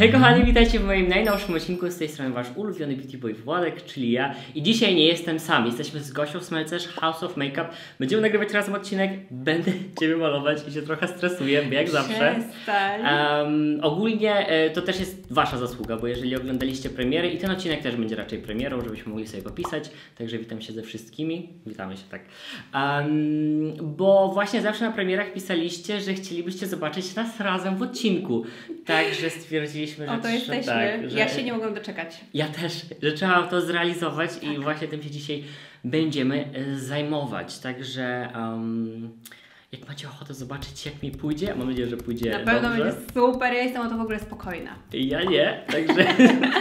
Hej kochani, witajcie w moim najnowszym odcinku, z tej strony wasz ulubiony beauty boy Władek, czyli ja. I dzisiaj nie jestem sam, jesteśmy z Gosią Smelcerz, House of Makeup. Będziemy nagrywać razem odcinek, będę Ciebie malować i się trochę stresuję, jak zawsze. Um, ogólnie e, to też jest Wasza zasługa, bo jeżeli oglądaliście premiery i ten odcinek też będzie raczej premierą, żebyśmy mogli sobie popisać, także witam się ze wszystkimi, witamy się tak. Um, bo właśnie zawsze na premierach pisaliście, że chcielibyście zobaczyć nas razem w odcinku, także stwierdziliśmy, że Oto jesteśmy. tak, że Ja się nie mogłam doczekać. ja też, że trzeba to zrealizować i Tak. właśnie tym się dzisiaj będziemy e, zajmować. Także um, jak macie ochotę zobaczyć, jak mi pójdzie, mam nadzieję, że pójdzie Na pewno dobrze. będzie super. Ja jestem o to w ogóle spokojna. Ja nie, także,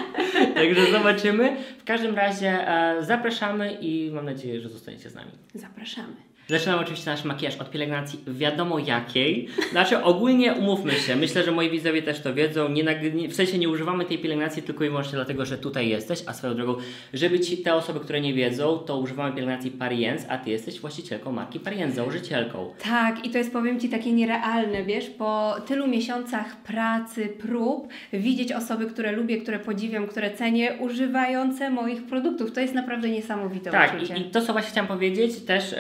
także zobaczymy. W każdym razie e, zapraszamy i mam nadzieję, że zostaniecie z nami. Zapraszamy. Zaczynamy oczywiście nasz makijaż od pielęgnacji wiadomo jakiej. Znaczy ogólnie umówmy się, myślę, że moi widzowie też to wiedzą, nie, w sensie nie używamy tej pielęgnacji tylko i wyłącznie dlatego, że tutaj jesteś, a swoją drogą, żeby ci te osoby, które nie wiedzą, to używamy pielęgnacji Pariens, a ty jesteś właścicielką marki Pariens, założycielką. Tak, i to jest powiem Ci takie nierealne, wiesz, po tylu miesiącach pracy, prób, widzieć osoby, które lubię, które podziwiam, które cenię, używające moich produktów. To jest naprawdę niesamowite Tak, uczucie. i, i to co właśnie chciałam powiedzieć też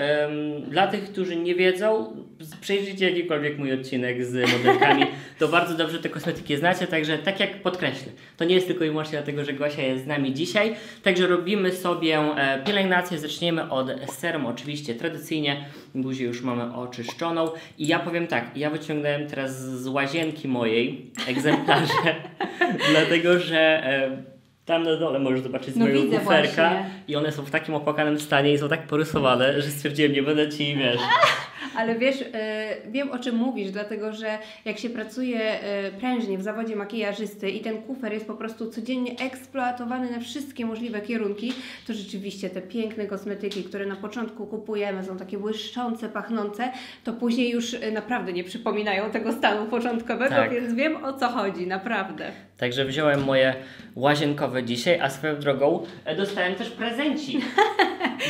dla tych, którzy nie wiedzą, przejrzyjcie jakikolwiek mój odcinek z modelkami, to bardzo dobrze te kosmetyki znacie, także tak jak podkreślę, to nie jest tylko i wyłącznie dlatego, że Gosia jest z nami dzisiaj, także robimy sobie e, pielęgnację, zaczniemy od serum oczywiście tradycyjnie, buzię już mamy oczyszczoną. I ja powiem tak, ja wyciągnąłem teraz z łazienki mojej egzemplarze, dlatego że e, tam na dole możesz zobaczyć No mojego kuferka i one są w takim opłakanym stanie i są tak porysowane, że stwierdziłem, nie będę ci, wiesz, Ale wiesz, e, wiem o czym mówisz, dlatego że jak się pracuje e, prężnie w zawodzie makijażysty i ten kufer jest po prostu codziennie eksploatowany na wszystkie możliwe kierunki, to rzeczywiście te piękne kosmetyki, które na początku kupujemy, są takie błyszczące, pachnące, to później już e, naprawdę nie przypominają tego stanu początkowego, Tak. więc wiem o co chodzi, naprawdę. Także wziąłem moje łazienkowe dzisiaj, a swoją drogą dostałem też prezencik.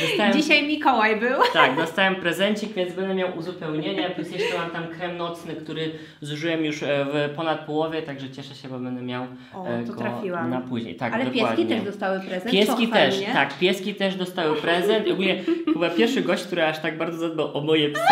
Dostałem, Dzisiaj Mikołaj był. Tak, dostałem prezencik, więc będę miał uzupełnienie, plus jeszcze mam tam krem nocny, który zużyłem już e, w ponad połowie, także cieszę się, bo będę miał O, e, to go trafiłam. na później. Tak, Ale dokładnie. pieski też dostały prezent. Pieski pochwal też, mnie. tak, pieski też dostały prezent. I Ogólnie chyba pierwszy gość, który aż tak bardzo zadbał o moje psy.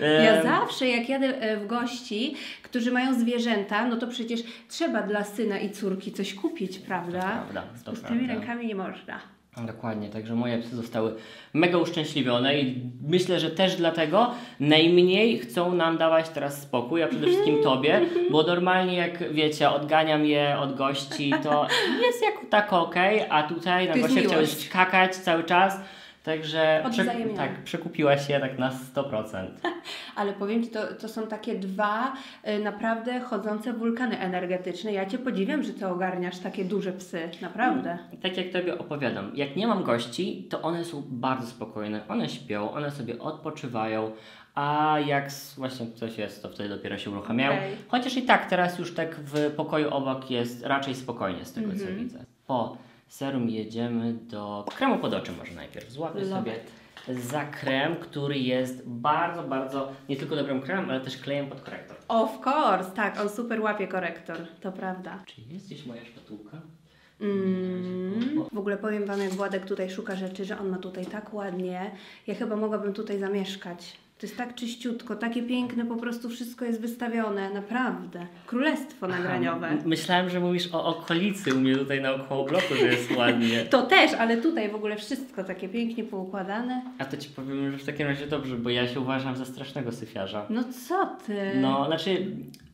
Ja zawsze, jak jadę e, w gości, którzy mają zwierzęta, no to przecież trzeba dla syna i córki coś kupić, prawda? prawda, to Z tymi prawda. rękami nie można. Dokładnie, także moje psy zostały mega uszczęśliwione i myślę, że też dlatego najmniej chcą nam dawać teraz spokój, a przede wszystkim tobie, bo normalnie jak wiecie, odganiam je od gości, to jest jako tako ok, a tutaj na goście chciałeś skakać cały czas, także tak, przekupiłaś się tak na 100%. Ale powiem Ci, to, to są takie dwa e, naprawdę chodzące wulkany energetyczne. Ja Cię podziwiam, że Ty ogarniasz takie duże psy, naprawdę. I tak jak Tobie opowiadam, jak nie mam gości, to one są bardzo spokojne, one śpią, one sobie odpoczywają, a jak właśnie ktoś jest, to wtedy dopiero się uruchamiają. Okej. Chociaż i tak teraz już tak w pokoju obok jest raczej spokojnie z tego co Mhm. widzę. Po serum jedziemy do kremu pod oczy może najpierw. Złapię Love sobie za krem, który jest bardzo, bardzo nie tylko dobrym kremem, ale też klejem pod korektor. Of course, tak, on super łapie korektor, to prawda. Czy jest gdzieś moja szpatułka? Mm. W ogóle powiem Wam, jak Władek tutaj szuka rzeczy, że on ma tutaj tak ładnie. Ja chyba mogłabym tutaj zamieszkać. To jest tak czyściutko, takie piękne, po prostu wszystko jest wystawione, naprawdę. Królestwo nagraniowe. Aha, Myślałem, że mówisz o okolicy u mnie tutaj naokoło bloku, że jest ładnie. To też, ale tutaj w ogóle wszystko takie pięknie poukładane. A to ci powiem, że w takim razie dobrze, bo ja się uważam za strasznego syfiarza. No co ty? No, znaczy,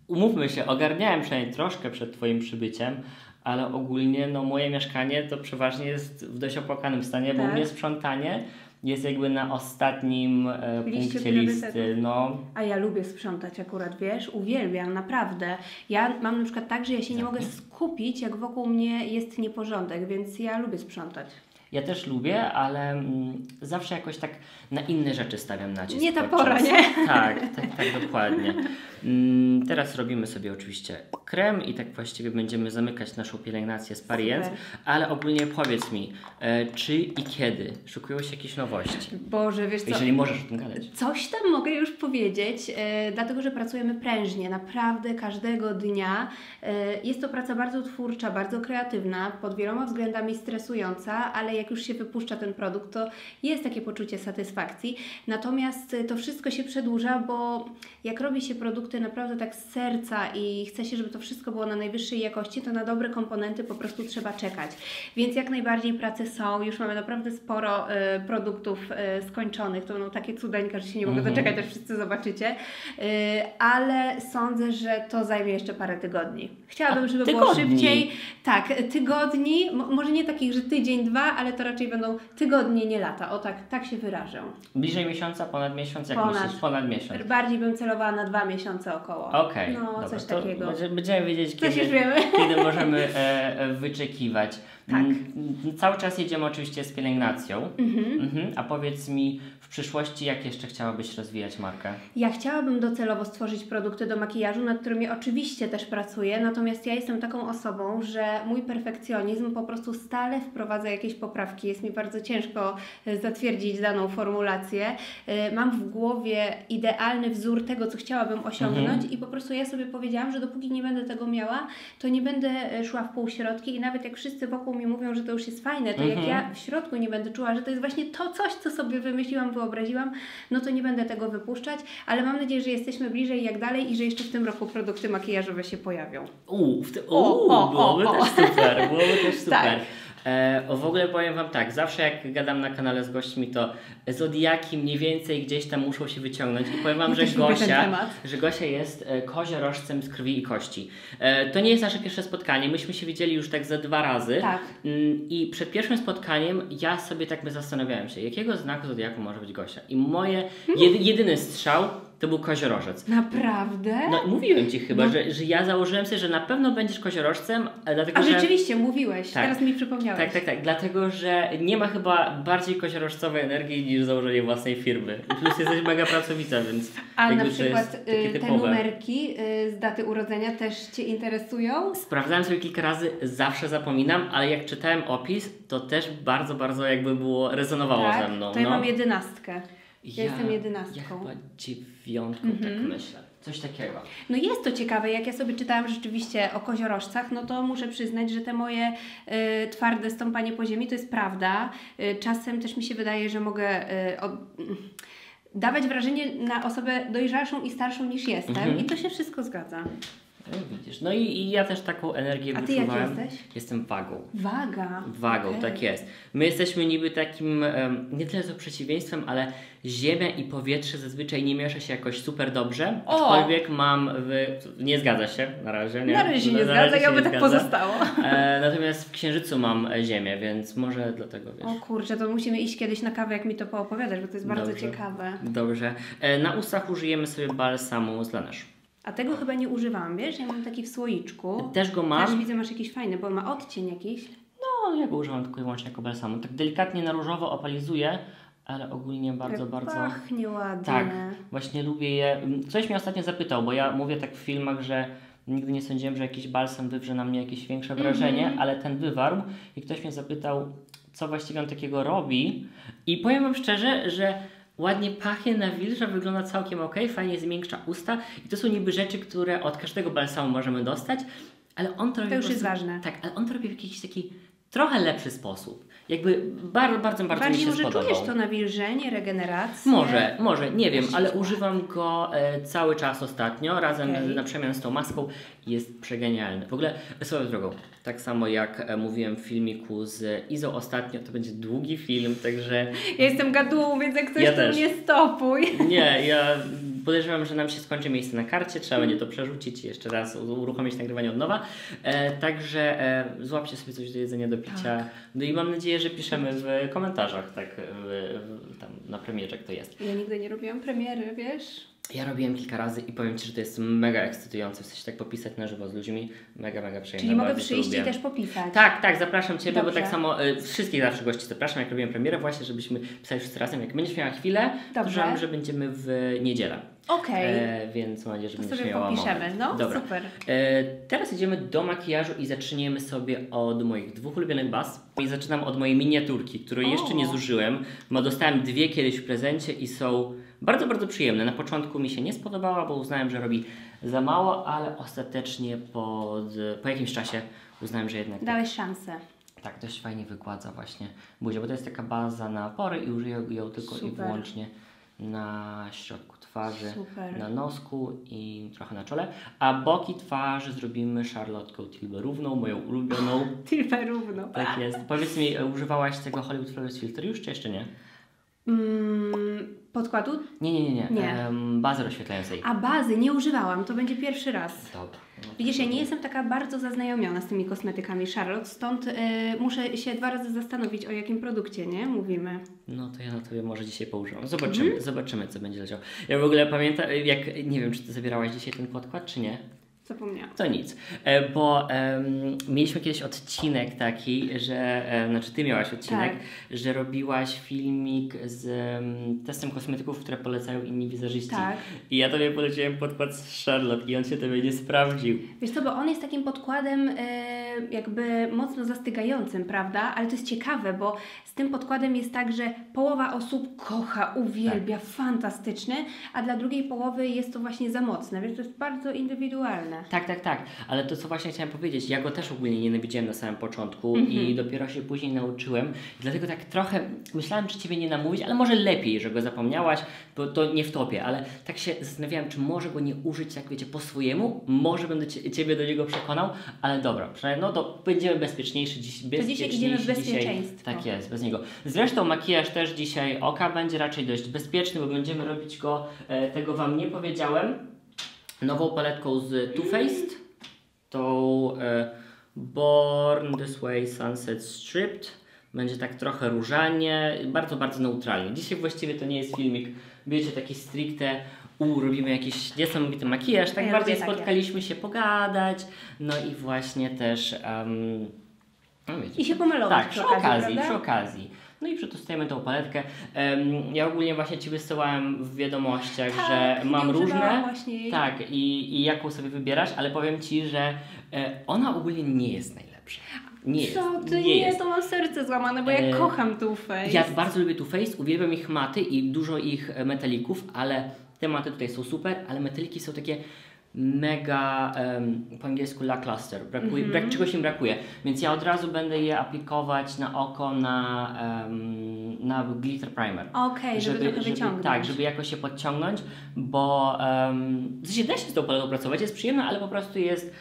umówmy się, ogarniałem przynajmniej troszkę przed twoim przybyciem, ale ogólnie no, moje mieszkanie to przeważnie jest w dość opłakanym stanie, bo u Tak. mnie sprzątanie jest jakby na ostatnim e, Liście punkcie listy. No, A ja lubię sprzątać akurat, wiesz? Uwielbiam, naprawdę. Ja mam na przykład tak, że ja się nie mogę skupić, jak wokół mnie jest nieporządek, więc ja lubię sprzątać. Ja też lubię, ale mm, zawsze jakoś tak na inne rzeczy stawiam nacisk. Nie ta podczas- pora, nie? Tak, tak, tak, dokładnie. Mm, teraz robimy sobie oczywiście krem i tak właściwie będziemy zamykać naszą pielęgnację z Pariens, ale ogólnie powiedz mi, e, czy i kiedy szykują się jakieś nowości? Boże, wiesz co? Jeżeli możesz o tym gadać. Coś tam mogę już powiedzieć, e, dlatego że pracujemy prężnie, naprawdę każdego dnia. E, jest to praca bardzo twórcza, bardzo kreatywna, pod wieloma względami stresująca, ale jak już się wypuszcza ten produkt, to jest takie poczucie satysfakcji. Natomiast e, to wszystko się przedłuża, bo jak robi się produkty naprawdę tak z serca i chce się, żeby to wszystko było na najwyższej jakości, to na dobre komponenty po prostu trzeba czekać. Więc jak najbardziej prace są, już mamy naprawdę sporo e, produktów e, skończonych, to będą takie cudeńka, że się nie mogę Mhm. doczekać, aż wszyscy zobaczycie, E, ale sądzę, że to zajmie jeszcze parę tygodni. Chciałabym, A, żeby było tygodni? szybciej. Tak, tygodni, mo- może nie takich, że tydzień, dwa, ale to raczej będą tygodnie, nie lata. O tak, tak się wyrażę. Bliżej miesiąca, ponad miesiąc, jak Ponad. myślisz? Ponad miesiąc. Bardziej bym celowała na dwa miesiące około. Okej, No, dobra, coś takiego. będzie- Będziemy wiedzieć, kiedy, kiedy możemy e, e, wyczekiwać. Tak. Mm, Cały czas jedziemy oczywiście z pielęgnacją. Mhm. Mhm. A powiedz mi, w przyszłości jak jeszcze chciałabyś rozwijać markę? Ja chciałabym docelowo stworzyć produkty do makijażu, nad którymi oczywiście też pracuję, natomiast ja jestem taką osobą, że mój perfekcjonizm po prostu stale wprowadza jakieś poprawki. Jest mi bardzo ciężko e, zatwierdzić daną formulację. E, Mam w głowie idealny wzór tego, co chciałabym osiągnąć i po prostu ja sobie powiedziałam, że dopóki nie będę tego miała, to nie będę e, szła w półśrodki i nawet jak wszyscy wokół mi mówią, że to już jest fajne, to jak Mhm. ja w środku nie będę czuła, że to jest właśnie to coś, co sobie wymyśliłam, wyobraziłam, no to nie będę tego wypuszczać, ale mam nadzieję, że jesteśmy bliżej jak dalej i że jeszcze w tym roku produkty makijażowe się pojawią. Uuu, w O, uuu o, byłoby o. też super, byłoby też super. Tak. E, o, w ogóle powiem Wam tak, zawsze jak gadam na kanale z gośćmi, to zodiaki mniej więcej gdzieś tam muszą się wyciągnąć i powiem Wam, Ja że Gosia, że Gosia jest e, koziorożcem z krwi i kości. E, to nie jest nasze pierwsze spotkanie, myśmy się widzieli już tak ze dwa razy. Tak. Mm, I przed pierwszym spotkaniem ja sobie tak by zastanawiałem się, jakiego znaku zodiaku może być Gosia. I moje jedy, jedyny strzał to był koziorożec. Naprawdę? No mówiłem Ci chyba, No. że, że ja założyłem sobie, że na pewno będziesz koziorożcem, e, dlatego A że... rzeczywiście, mówiłeś, Tak. teraz mi przypomniałeś. Tak, tak, tak, dlatego że nie ma chyba bardziej koziorożcowej energii niż założenie własnej firmy. Plus jesteś mega pracowita, więc A na przykład y, te numerki y, z daty urodzenia też Cię interesują? Sprawdzałem sobie kilka razy, zawsze zapominam, ale jak czytałem opis, to też bardzo, bardzo jakby było, rezonowało tak? ze mną. To ja no. mam jedynastkę. Ja jestem jedenastką. Ja chyba dziewiątką, Mhm. tak myślę. Coś takiego. No jest to ciekawe, jak ja sobie czytałam rzeczywiście o koziorożcach, no to muszę przyznać, że te moje y, twarde stąpanie po ziemi to jest prawda. Y, czasem też mi się wydaje, że mogę y, od, dawać wrażenie na osobę dojrzalszą i starszą niż jestem Mhm. i to się wszystko zgadza. No, widzisz. No i, i ja też taką energię A ty wyczuwałem. jesteś? Jestem wagą. Waga. Wagą, Okej. tak jest. My jesteśmy niby takim, nie tyle co przeciwieństwem, ale ziemia i powietrze zazwyczaj nie miesza się jakoś super dobrze. O! Aczkolwiek mam w... Nie zgadza się na razie, nie? Na razie się nie Na zgadza oby nie tak zgadza. pozostało. E, natomiast w Księżycu mam e, ziemię, więc może dlatego wiesz. O kurczę, to musimy iść kiedyś na kawę, jak mi to poopowiadasz, bo to jest bardzo Dobrze. ciekawe. Dobrze. E, na ustach użyjemy sobie balsamu z Laneige. A tego chyba nie używam, wiesz? Ja mam taki w słoiczku. Też go Też mam. widzę, masz jakiś fajny, bo ma odcień jakiś. No, ja go używam tylko i wyłącznie jako balsamu. Tak delikatnie na różowo opalizuje, ale ogólnie bardzo, Jak bardzo... Pachnie ładnie. Tak, właśnie lubię je. Ktoś mnie ostatnio zapytał, bo ja mówię tak w filmach, że nigdy nie sądziłem, że jakiś balsam wywrze na mnie jakieś większe wrażenie, Mhm. ale ten wywarł i ktoś mnie zapytał, co właściwie on takiego robi. I powiem Wam szczerze, że ładnie pachnie na wilża, wygląda całkiem ok, fajnie zmiękcza usta i to są niby rzeczy, które od każdego balsamu możemy dostać, ale on to robi To już jest ważne. Tak, ale on to robi w jakiś taki trochę lepszy sposób. Jakby bardzo, bardzo, bardzo mi Bardziej się może czujesz to nawilżenie, regenerację? Może, może, nie wiem, ale używam go e, cały czas ostatnio, razem z, na przemian z tą maską. Jest przegenialny. W ogóle swoją drogą, tak samo jak e, mówiłem w filmiku z Izą ostatnio, to będzie długi film, także Ja jestem gadułą, więc jak coś Ja to mnie stopuj. nie, ja podejrzewam, że nam się skończy miejsce na karcie, trzeba będzie to przerzucić i jeszcze raz uruchomić nagrywanie od nowa. E, także e, złapcie sobie coś do jedzenia, do picia. No i mam nadzieję, że piszemy w komentarzach, tak, w, w, tam na premierze, jak to jest. Ja nigdy nie robiłam premiery, wiesz? Ja robiłem kilka razy i powiem Ci, że to jest mega ekscytujące, w sensie tak popisać na żywo z ludźmi, mega, mega przyjemne. Czyli mogę to przyjść i też popisać. Tak, tak, zapraszam Ciebie, bo Dobrze. tak samo y, wszystkich zawsze gości zapraszam, jak robiłem premierę właśnie, żebyśmy pisali wszyscy razem. Jak będziesz miała chwilę, to Dobrze. żebym, że będziemy w niedzielę. Okej, E, więc mam nadzieję, że to będziesz sobie miała popiszemy. moment. No, Dobra. super. E, teraz idziemy do makijażu i zaczniemy sobie od moich dwóch ulubionych baz. I zaczynam od mojej miniaturki, której O. jeszcze nie zużyłem, bo dostałem dwie kiedyś w prezencie i są bardzo, bardzo przyjemne. Na początku mi się nie spodobała, bo uznałem, że robi za mało, ale ostatecznie pod, po jakimś czasie uznałem, że jednak Dałeś szansę. tak, dość fajnie wygładza właśnie buzię, bo to jest taka baza na pory i użyję ją tylko i Super. wyłącznie na środku twarzy, Super. na nosku i trochę na czole. A boki twarzy zrobimy szarlotką Tilberówną, moją ulubioną. Tylko równo. Tak jest. Powiedz mi, używałaś tego Hollywood Flawless Filter już, czy jeszcze nie? Mm, podkładu? Nie, nie, nie, nie. Nie. Em, bazy rozświetlającej. A bazy nie używałam, to będzie pierwszy raz. Dobra. No Widzisz, ja nie jestem taka bardzo zaznajomiona z tymi kosmetykami Charlotte, stąd y, muszę się dwa razy zastanowić, o jakim produkcie, nie? Mówimy. No to ja na tobie może dzisiaj położyłam. Zobaczymy, Mhm. zobaczymy co będzie leciało. Ja w ogóle pamiętam, jak, nie wiem czy ty zabierałaś dzisiaj ten podkład, czy nie? Zapomniałam. To nic, e, bo em, mieliśmy kiedyś odcinek taki, że, e, znaczy ty miałaś odcinek, Tak. że robiłaś filmik z em, testem kosmetyków, które polecają inni wizeżyści. Tak. I ja tobie poleciłem podkład z Charlotte i on się tobie nie sprawdził. Wiesz co, bo on jest takim podkładem y, jakby mocno zastygającym, prawda? Ale to jest ciekawe, bo z tym podkładem jest tak, że połowa osób kocha, uwielbia, fantastyczny, a dla drugiej połowy jest to właśnie za mocne, więc to jest bardzo indywidualne. Tak, tak, tak, ale to co właśnie chciałem powiedzieć, ja go też ogólnie nienawidziłem na samym początku Mhm. i dopiero się później nauczyłem, dlatego tak trochę myślałem, czy Ciebie nie namówić, ale może lepiej, że go zapomniałaś, bo to nie w topie, ale tak się zastanawiałem, czy może go nie użyć, tak wiecie, po swojemu, może będę cie, Ciebie do niego przekonał, ale dobra, przynajmniej no to będziemy bezpieczniejszy, dziś, dzisiaj bezpieczniejsi idziemy w dzisiaj. bezpieczeństwo. Tak jest, bez niego. Zresztą makijaż też dzisiaj oka będzie raczej dość bezpieczny, bo będziemy robić go, e, tego Wam nie powiedziałem, nową paletką z Too Faced, tą e, Born This Way Sunset Stripped. Będzie tak trochę różanie, bardzo, bardzo neutralnie. Dzisiaj właściwie to nie jest filmik, wiecie, taki stricte u, robimy jakiś niesamowity makijaż, tak Ja bardziej lubię takie. spotkaliśmy się pogadać, no i właśnie też... Um, no wiecie, I się pomalować tak, przy okazji, przy okazji. No i przetestujemy tą paletkę. Ja ogólnie właśnie Ci wysyłałem w wiadomościach, Tak, że mam różne. właśnie. Tak, i, i jaką sobie wybierasz, ale powiem Ci, że e, ona ogólnie nie jest najlepsza. Nie Co jest. ty nie nie, jest. to mam serce złamane, bo ja E, kocham Too Faced. Ja bardzo lubię Too Faced, uwielbiam ich maty i dużo ich metalików, ale te maty tutaj są super, ale metaliki są takie mega, em, po angielsku lackluster, brakuje, Mhm. brak, czegoś im brakuje, więc ja od razu będę je aplikować na oko na, em, na glitter primer. Okej, żeby, trochę wyciągnąć. Tak, żeby jakoś się podciągnąć, bo um, da się z tą paletą pracować, jest przyjemna, ale po prostu jest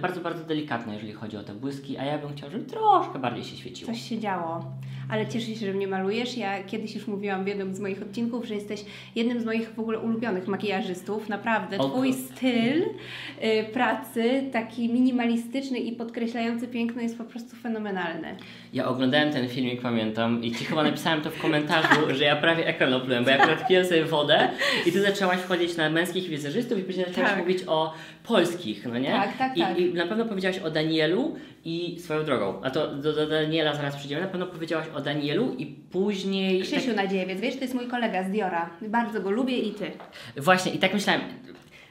bardzo, bardzo delikatna, jeżeli chodzi o te błyski, a ja bym chciał, żeby troszkę bardziej się świeciło. Coś się działo. Ale cieszę się, że mnie malujesz. Ja kiedyś już mówiłam w jednym z moich odcinków, że jesteś jednym z moich w ogóle ulubionych makijażystów. Naprawdę. Twój styl y, pracy, taki minimalistyczny i podkreślający piękno jest po prostu fenomenalny. Ja oglądałem ten filmik, pamiętam, i ci chyba napisałem to w komentarzu, że ja prawie ekran oplułem, bo ja akurat piłem sobie wodę i ty zaczęłaś wchodzić na męskich wizerzystów i później zaczęłaś Tak. mówić o polskich, no nie? Tak, tak, I, tak. I na pewno powiedziałaś o Danielu i swoją drogą, a to do, do Daniela zaraz przyjdziemy, na pewno powiedziałaś o Danielu i później... Krzysiu Nadziejewiec, wiesz, to jest mój kolega z Diora. Bardzo go lubię i ty. Właśnie, i tak myślałem.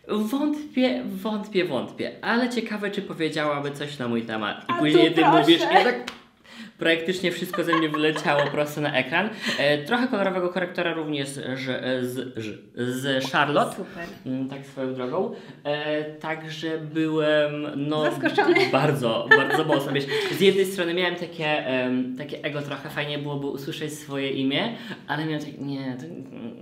Wątpię, wątpię, wątpię, ale ciekawe, czy powiedziałaby coś na mój temat. I A później ty proszę. mówisz, ja tak praktycznie wszystko ze mnie wyleciało prosto na ekran. E, trochę kolorowego korektora również z, z, z, z Charlotte. Super. Mm, Tak swoją drogą. E, także byłem no, Zaskoczony. bardzo, bardzo mocno. Wiesz, z jednej strony miałem takie, takie ego trochę fajnie byłoby usłyszeć swoje imię, ale miałem takie, nie, to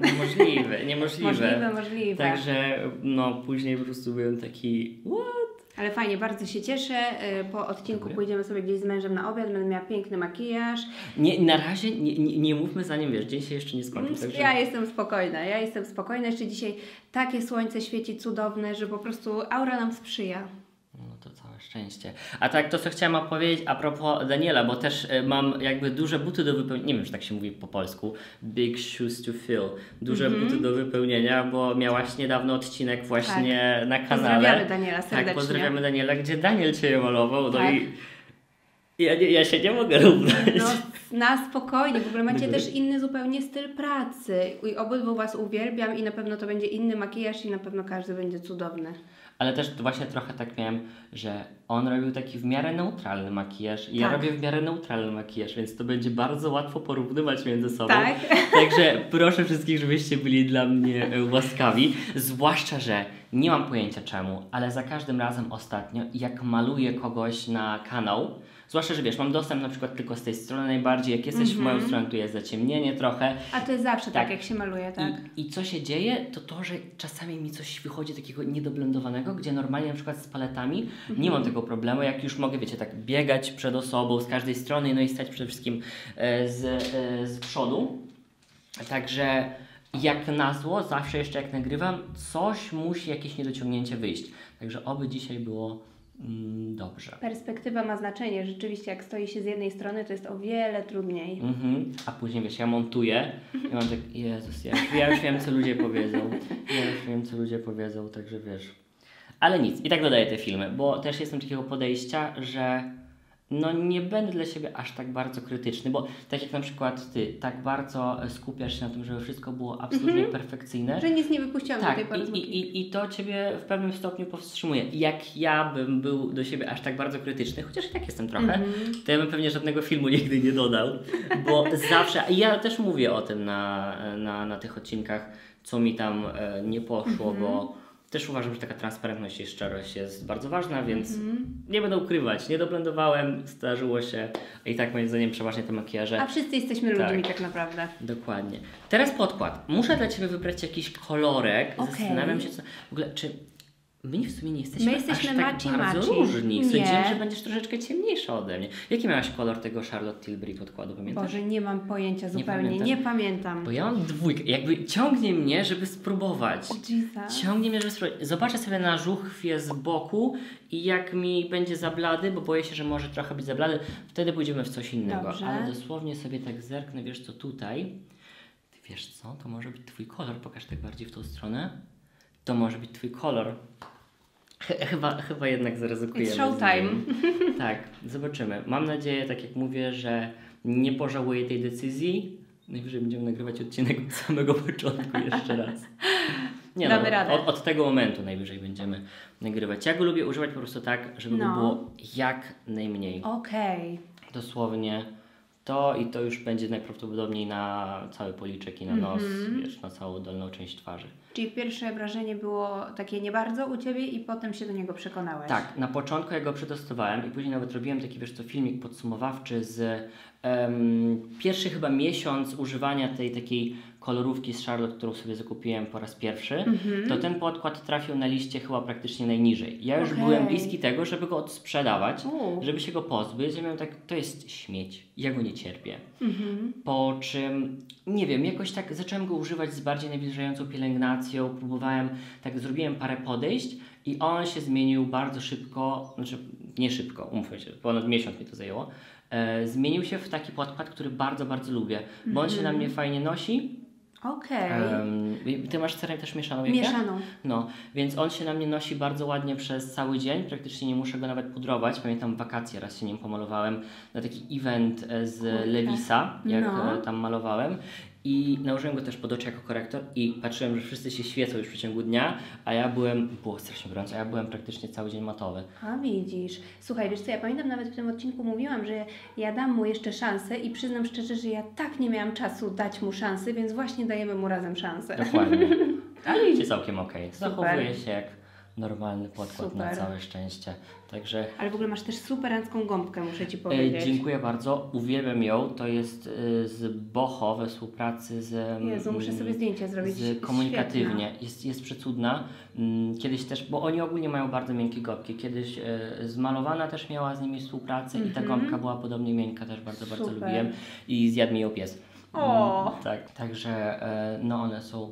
niemożliwe, niemożliwe. Możliwe, możliwe. Także no później po prostu byłem taki what? Ale fajnie, bardzo się cieszę. Y, Po odcinku pójdziemy sobie gdzieś z mężem na obiad, będę miała piękny makijaż. Nie, na razie nie, nie, nie mówmy zanim wiesz, dzień się jeszcze nie skończył. Także... Ja jestem spokojna, ja jestem spokojna. Jeszcze dzisiaj takie słońce świeci cudowne, że po prostu aura nam sprzyja. No szczęście. A tak, to co chciałam opowiedzieć a propos Daniela, bo też y, mam jakby duże buty do wypełnienia, nie wiem, czy tak się mówi po polsku, big shoes to fill, duże Mhm. buty do wypełnienia, bo miałaś niedawno odcinek właśnie na kanale. Tak. Pozdrawiamy Daniela serdecznie. Tak, pozdrawiamy Daniela, gdzie Daniel Cię malował, no Tak. i ja, nie, ja się nie mogę równać. No, na spokojnie, w ogóle macie też inny zupełnie styl pracy. I obydwu Was uwielbiam i na pewno to będzie inny makijaż i na pewno każdy będzie cudowny. Ale też właśnie trochę tak miałem, że on robił taki w miarę neutralny makijaż i ja Tak. robię w miarę neutralny makijaż, więc to będzie bardzo łatwo porównywać między sobą. Tak. Także proszę wszystkich, żebyście byli dla mnie e, łaskawi. Zwłaszcza, że nie mam pojęcia czemu, ale za każdym razem ostatnio, jak maluję kogoś na kanał, zwłaszcza, że wiesz, mam dostęp na przykład tylko z tej strony najbardziej, jak jesteś w moją stronę, tu jest zaciemnienie trochę. A to jest zawsze tak, Tak. jak się maluje, tak? I, I co się dzieje, to to, że czasami mi coś wychodzi takiego niedoblendowanego, gdzie normalnie na przykład z paletami nie mam tego problemu, jak już mogę, wiecie, tak biegać przed osobą z każdej strony, no i stać przede wszystkim e, z, e, z przodu. Także jak na zło, zawsze jeszcze jak nagrywam, coś musi, jakieś niedociągnięcie wyjść. Także oby dzisiaj było dobrze. Perspektywa ma znaczenie. Rzeczywiście, jak stoi się z jednej strony, to jest o wiele trudniej. Mhm. A później wiesz, ja montuję i mam tak, Jezus, ja ja już wiem, co ludzie powiedzą. Ja już wiem, co ludzie powiedzą, także wiesz. Ale nic, i tak dodaję te filmy, bo też jestem takiego podejścia, że no nie będę dla siebie aż tak bardzo krytyczny, bo tak jak na przykład ty, tak bardzo skupiasz się na tym, żeby wszystko było absolutnie perfekcyjne. Że nic nie wypuściłam do tej Tak, pory i, i, i to Ciebie w pewnym stopniu powstrzymuje. Jak ja bym był do siebie aż tak bardzo krytyczny, chociaż i tak jestem trochę, Mhm. to ja bym pewnie żadnego filmu nigdy nie dodał, bo zawsze, i ja też mówię o tym na, na, na tych odcinkach, co mi tam e, nie poszło, Mhm. bo też uważam, że taka transparentność i szczerość jest bardzo ważna, więc Mhm. nie będę ukrywać, nie doblendowałem, zdarzyło się i tak moim zdaniem przeważnie te makijaże A wszyscy jesteśmy ludźmi Tak. tak naprawdę. Dokładnie. Teraz podkład. Muszę dla Ciebie wybrać jakiś kolorek. Okej. Zastanawiam się, co... w ogóle, czy my w sumie nie jesteśmy, My jesteśmy aż tak maci bardzo maci. różni. Nie. Sądziłem, że będziesz troszeczkę ciemniejsza ode mnie. Jaki miałaś kolor tego Charlotte Tilbury podkładu, pamiętasz? Boże, nie mam pojęcia zupełnie, pamiętasz? nie pamiętam. Bo ja mam dwójkę. Jakby ciągnie mnie, żeby spróbować. Jesus. Ciągnie mnie, żeby spróbować. Zobaczę sobie na żuchwie z boku i jak mi będzie za blady, bo boję się, że może trochę być za blady, wtedy pójdziemy w coś innego. Dobrze. Ale dosłownie sobie tak zerknę, wiesz co tutaj. Ty wiesz co, to może być twój kolor, pokaż tak bardziej w tą stronę. To może być twój kolor. Ch- Chyba, chyba jednak zaryzykujemy. It's showtime. Tak, zobaczymy. Mam nadzieję, tak jak mówię, że nie pożałuję tej decyzji. Najwyżej będziemy nagrywać odcinek od samego początku jeszcze raz. Nie Damy no, radę. Od, od tego momentu najwyżej będziemy nagrywać. Ja go lubię używać po prostu tak, żeby No. było jak najmniej. Okej. Dosłownie to i to już będzie najprawdopodobniej na cały policzek i na nos, Mhm. wiesz, na całą dolną część twarzy. Czyli pierwsze wrażenie było takie nie bardzo u Ciebie i potem się do niego przekonałeś. Tak, na początku ja go przetestowałem i później nawet robiłem taki, wiesz co, filmik podsumowawczy z em, pierwszy chyba miesiąc używania tej takiej kolorówki z Charlotte, którą sobie zakupiłem po raz pierwszy, Mhm. to ten podkład trafił na liście chyba praktycznie najniżej. Ja już Okej. byłem bliski tego, żeby go odsprzedawać, U. żeby się go pozbyć. Ja miałem tak, to jest śmieć, ja go nie cierpię. Mhm. Po czym, nie wiem, jakoś tak zacząłem go używać z bardziej nawilżającą pielęgnacją, próbowałem, tak zrobiłem parę podejść i on się zmienił bardzo szybko, znaczy nie szybko, umówmy się, ponad miesiąc mi to zajęło. E, zmienił się w taki podkład, który bardzo, bardzo lubię, bo on się na mnie fajnie nosi. Okej. Em, i ty masz cerę też mieszaną jak ja? Mieszaną. No, więc on się na mnie nosi bardzo ładnie przez cały dzień, praktycznie nie muszę go nawet pudrować. Pamiętam wakacje, raz się nim pomalowałem na taki event e, z. Lewisa, jak No. e, tam malowałem. I nałożyłem go też pod oczy jako korektor i patrzyłem, że wszyscy się świecą już w przeciągu dnia, a ja byłem, było strasznie gorąco, a ja byłem praktycznie cały dzień matowy. A widzisz. Słuchaj, wiesz co, ja pamiętam nawet w tym odcinku mówiłam, że ja dam mu jeszcze szansę i przyznam szczerze, że ja tak nie miałam czasu dać mu szansy, więc właśnie dajemy mu razem szansę. Dokładnie. Ale idzie całkiem okej. Zachowuje się jak normalny podkład na Super. całe szczęście. Także Ale w ogóle masz też superancką gąbkę, muszę Ci E, powiedzieć. dziękuję bardzo, uwielbiam ją. To jest e, z Boho we współpracy z. mm, Jezu, muszę sobie zdjęcie zrobić. Z komunikatywnie. Jest, jest przecudna. Mm, Kiedyś też, bo oni ogólnie mają bardzo miękkie gąbki. Kiedyś e, zmalowana też miała z nimi współpracę i ta Mhm. gąbka była podobnie miękka, też bardzo, bardzo Super. lubiłem. I zjadł mi ją pies. O! Mm, tak, także no one są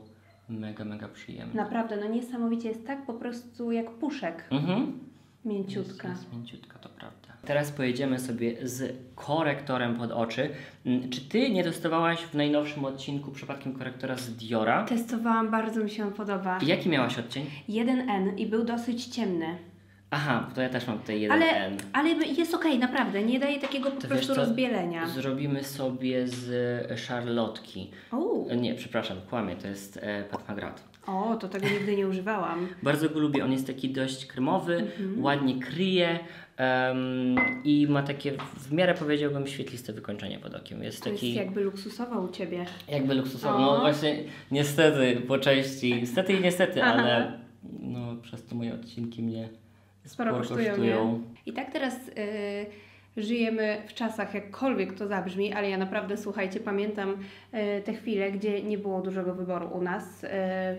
mega, mega przyjemne. Naprawdę, no niesamowicie jest tak po prostu jak puszek. Mhm. Mięciutka. Jest, jest mięciutka, to prawda. Teraz pojedziemy sobie z korektorem pod oczy. Mm, Czy ty nie testowałaś w najnowszym odcinku przypadkiem korektora z Diora? Testowałam, bardzo mi się on podoba. I Jaki miałaś odcień? 1N i był dosyć ciemny. Aha, to ja też mam tutaj jeden Ale, N. ale jest okej, naprawdę. Nie daje takiego po To prostu wiesz rozbielenia. Zrobimy sobie z Charlotki. O, Nie, przepraszam, kłamie, to jest e, Pat McGrath. o, to tego nigdy nie używałam. Bardzo go lubię, on jest taki dość kremowy, Mhm. ładnie kryje em, i ma takie w miarę powiedziałbym świetliste wykończenie pod okiem. Jest To taki jest jakby luksusowo u Ciebie. jakby luksusowy. O. No właśnie, niestety, po części, niestety i niestety, Aha. ale no, przez to moje odcinki mnie Sporo kosztują, nie? I tak teraz y, żyjemy w czasach, jakkolwiek to zabrzmi, ale ja naprawdę, słuchajcie, pamiętam y, te chwile, gdzie nie było dużego wyboru u nas y,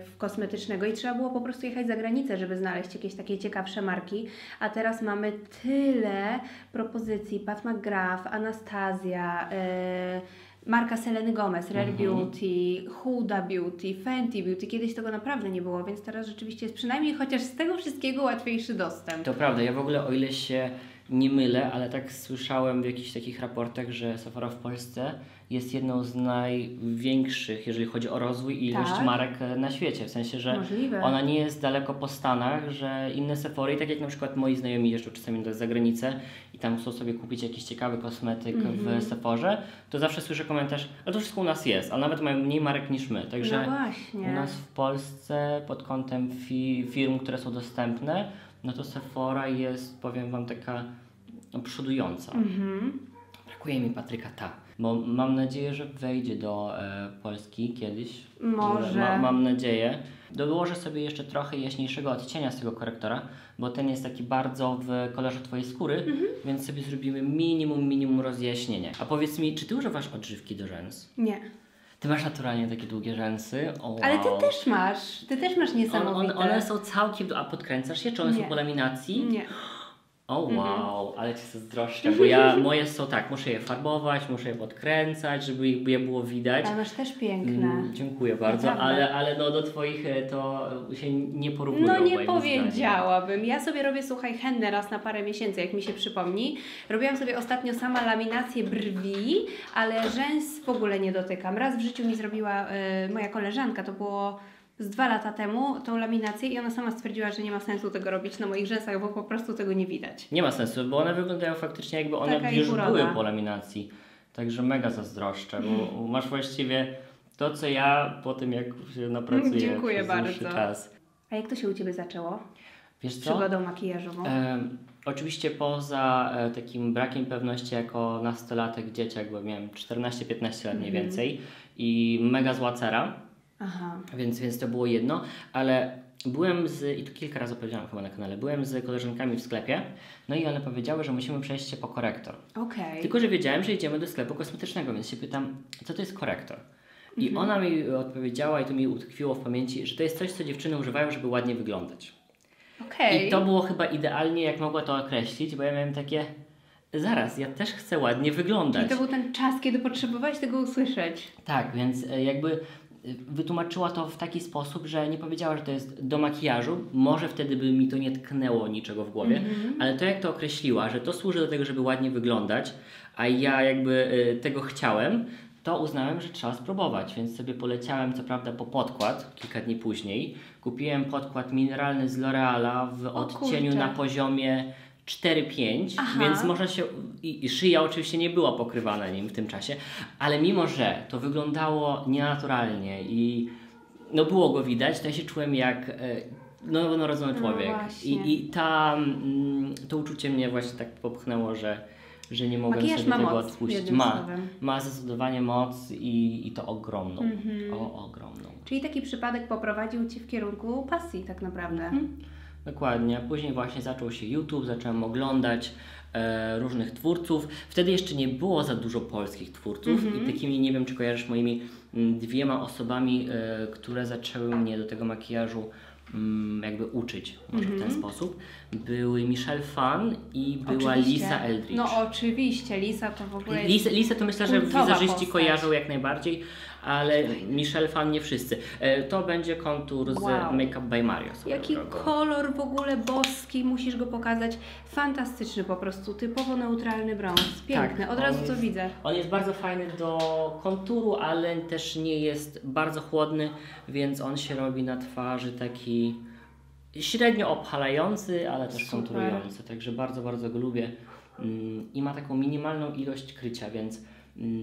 w kosmetycznego i trzeba było po prostu jechać za granicę, żeby znaleźć jakieś takie ciekawsze marki, a teraz mamy tyle propozycji, Pat McGrath, Anastazja, y, marka Seleny Gomez, Rare Mhm. Beauty, Huda Beauty, Fenty Beauty. Kiedyś tego naprawdę nie było, więc teraz rzeczywiście jest przynajmniej chociaż z tego wszystkiego łatwiejszy dostęp. To prawda, ja w ogóle o ile się nie mylę, ale tak słyszałem w jakichś takich raportach, że Sephora w Polsce jest jedną z największych, jeżeli chodzi o rozwój i ilość Tak? marek e, na świecie. W sensie, że Możliwe. ona nie jest daleko po Stanach, że inne Sephory, tak jak na przykład moi znajomi jeżdżą czasami do zagranicy i tam chcą sobie kupić jakiś ciekawy kosmetyk Mhm. w Sephorze, to zawsze słyszę komentarz, ale to wszystko u nas jest, ale nawet mają mniej marek niż my. Także no u nas w Polsce pod kątem fi firm, które są dostępne, no to Sephora jest, powiem Wam, taka przodująca. Mhm. Brakuje mi Patryka Ta, bo mam nadzieję, że wejdzie do e, Polski kiedyś. Może. Ma, mam nadzieję. Dołożę sobie jeszcze trochę jaśniejszego odcienia z tego korektora, bo ten jest taki bardzo w kolorze Twojej skóry, Mhm. więc sobie zrobimy minimum, minimum rozjaśnienia. A powiedz mi, czy Ty używasz odżywki do rzęs? Nie. Ty masz naturalnie takie długie rzęsy? O, Ale ty też masz. Ty też masz On, niesamowite. on, one są całkiem. A podkręcasz się? Czy one Nie. są po laminacji? Nie. O Mhm. wow, ale cię zazdroszczę, bo ja moje są tak, muszę je farbować, muszę je podkręcać, żeby je, je było widać. Ale masz też piękne. Mm, dziękuję bardzo, Naprawdę. ale, ale no do twoich e, to się nie porównują. No nie moim zdaniem. powiedziałabym. Ja sobie robię, słuchaj, hennę raz na parę miesięcy, jak mi się przypomni. Robiłam sobie ostatnio sama laminację brwi, ale rzęs w ogóle nie dotykam. Raz w życiu mi zrobiła y, moja koleżanka, to było z dwa lata temu, tą laminację i ona sama stwierdziła, że nie ma sensu tego robić na moich rzęsach, bo po prostu tego nie widać. Nie ma sensu, bo one wyglądają faktycznie jakby one Taka już były po laminacji. Także mega zazdroszczę, bo masz właściwie to, co ja po tym, jak się napracuję Dziękuję przez bardzo. czas. A jak to się u Ciebie zaczęło? Wiesz co? Przygodą makijażową? Em, oczywiście poza e, takim brakiem pewności jako nastolatek, dzieciak, bo miałem 14-15 lat mniej Mhm. więcej i mega zła cera, Aha. więc, więc to było jedno, ale byłem z, i to kilka razy powiedziałam chyba na kanale, byłem z koleżankami w sklepie, no i one powiedziały, że musimy przejść się po korektor. Okej. Tylko, że wiedziałem, że idziemy do sklepu kosmetycznego, więc się pytam, co to jest korektor? I Mhm. ona mi odpowiedziała i to mi utkwiło w pamięci, że to jest coś, co dziewczyny używają, żeby ładnie wyglądać. Okej. I to było chyba idealnie, jak mogła to określić, bo ja miałem takie, zaraz, ja też chcę ładnie wyglądać. I to był ten czas, kiedy potrzebowałeś tego usłyszeć. Tak, więc e, jakby wytłumaczyła to w taki sposób, że nie powiedziała, że to jest do makijażu, może wtedy by mi to nie tknęło niczego w głowie, Mhm. ale to jak to określiła, że to służy do tego, żeby ładnie wyglądać, a ja jakby e, tego chciałem, to uznałem, że trzeba spróbować, więc sobie poleciałem co prawda po podkład kilka dni później. Kupiłem podkład mineralny z L'Oreala w O odcieniu kurczę. na poziomie 4-5, Aha. więc można się. I, I szyja oczywiście nie była pokrywana nim w tym czasie, ale mimo że to wyglądało nienaturalnie i no było go widać, to ja się czułem jak e, no, nowonarodzony No człowiek. właśnie. I, I ta, mm, to uczucie mnie właśnie tak popchnęło, że, że nie mogłem Makijaż sobie ma tego moc, odpuścić. Ma, słowem. ma zdecydowanie moc i, i to ogromną. Mhm. O, ogromną. Czyli taki przypadek poprowadził Cię w kierunku pasji tak naprawdę. Mhm. Dokładnie. Później właśnie zaczął się YouTube, zacząłem oglądać e, różnych twórców. Wtedy jeszcze nie było za dużo polskich twórców Mhm. i takimi, nie wiem czy kojarzysz, moimi mm, dwiema osobami, e, które zaczęły mnie do tego makijażu mm, jakby uczyć, może w ten Mhm. sposób, były Michelle Fan i była Oczywiście. Lisa Eldridge. No oczywiście, Lisa to w ogóle jest... Lisę, Lisę to myślę, że wizeżyści postać. kojarzą jak najbardziej, ale Michelle fan nie wszyscy. E, to będzie kontur z Wow. Makeup by Mario. Jaki drogą. kolor w ogóle boski, musisz go pokazać. Fantastyczny po prostu, typowo neutralny brąz. Piękny, Tak, od razu to widzę. On jest bardzo fajny do konturu, ale też nie jest bardzo chłodny, więc on się robi na twarzy taki średnio opalający, ale też Super. konturujący. Także bardzo, bardzo go lubię. Mm, I ma taką minimalną ilość krycia, więc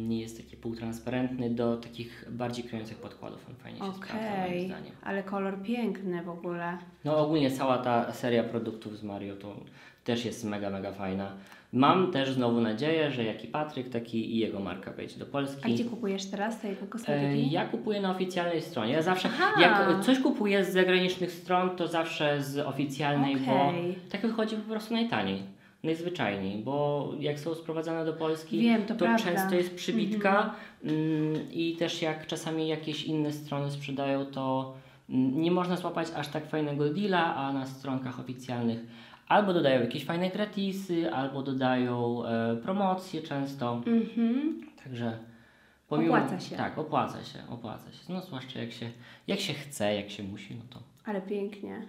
jest taki półtransparentny do takich bardziej kryjących podkładów. On fajnie się sprawdza moim zdaniem. ale kolor piękny w ogóle. No ogólnie cała ta seria produktów z Mario to też jest mega, mega fajna. Mam też znowu nadzieję, że jak i Patryk, taki i jego marka wejdzie do Polski. A gdzie kupujesz teraz te jego E, kosmetyki? Ja kupuję na oficjalnej stronie. Ja zawsze, Aha. jak coś kupuję z zagranicznych stron, to zawsze z oficjalnej, Okej. bo tak wychodzi po prostu najtaniej, najzwyczajniej, bo jak są sprowadzane do Polski, Wiem, to prawda. często jest przybitka mm, i też jak czasami jakieś inne strony sprzedają, to mm, nie można złapać aż tak fajnego deala, a na stronkach oficjalnych albo dodają jakieś fajne gratisy, albo dodają e, promocje często. Mhm. Także Opłaca się. Tak, opłaca się, opłaca się. No zwłaszcza jak się, jak się chce, jak się musi, no to. Ale pięknie.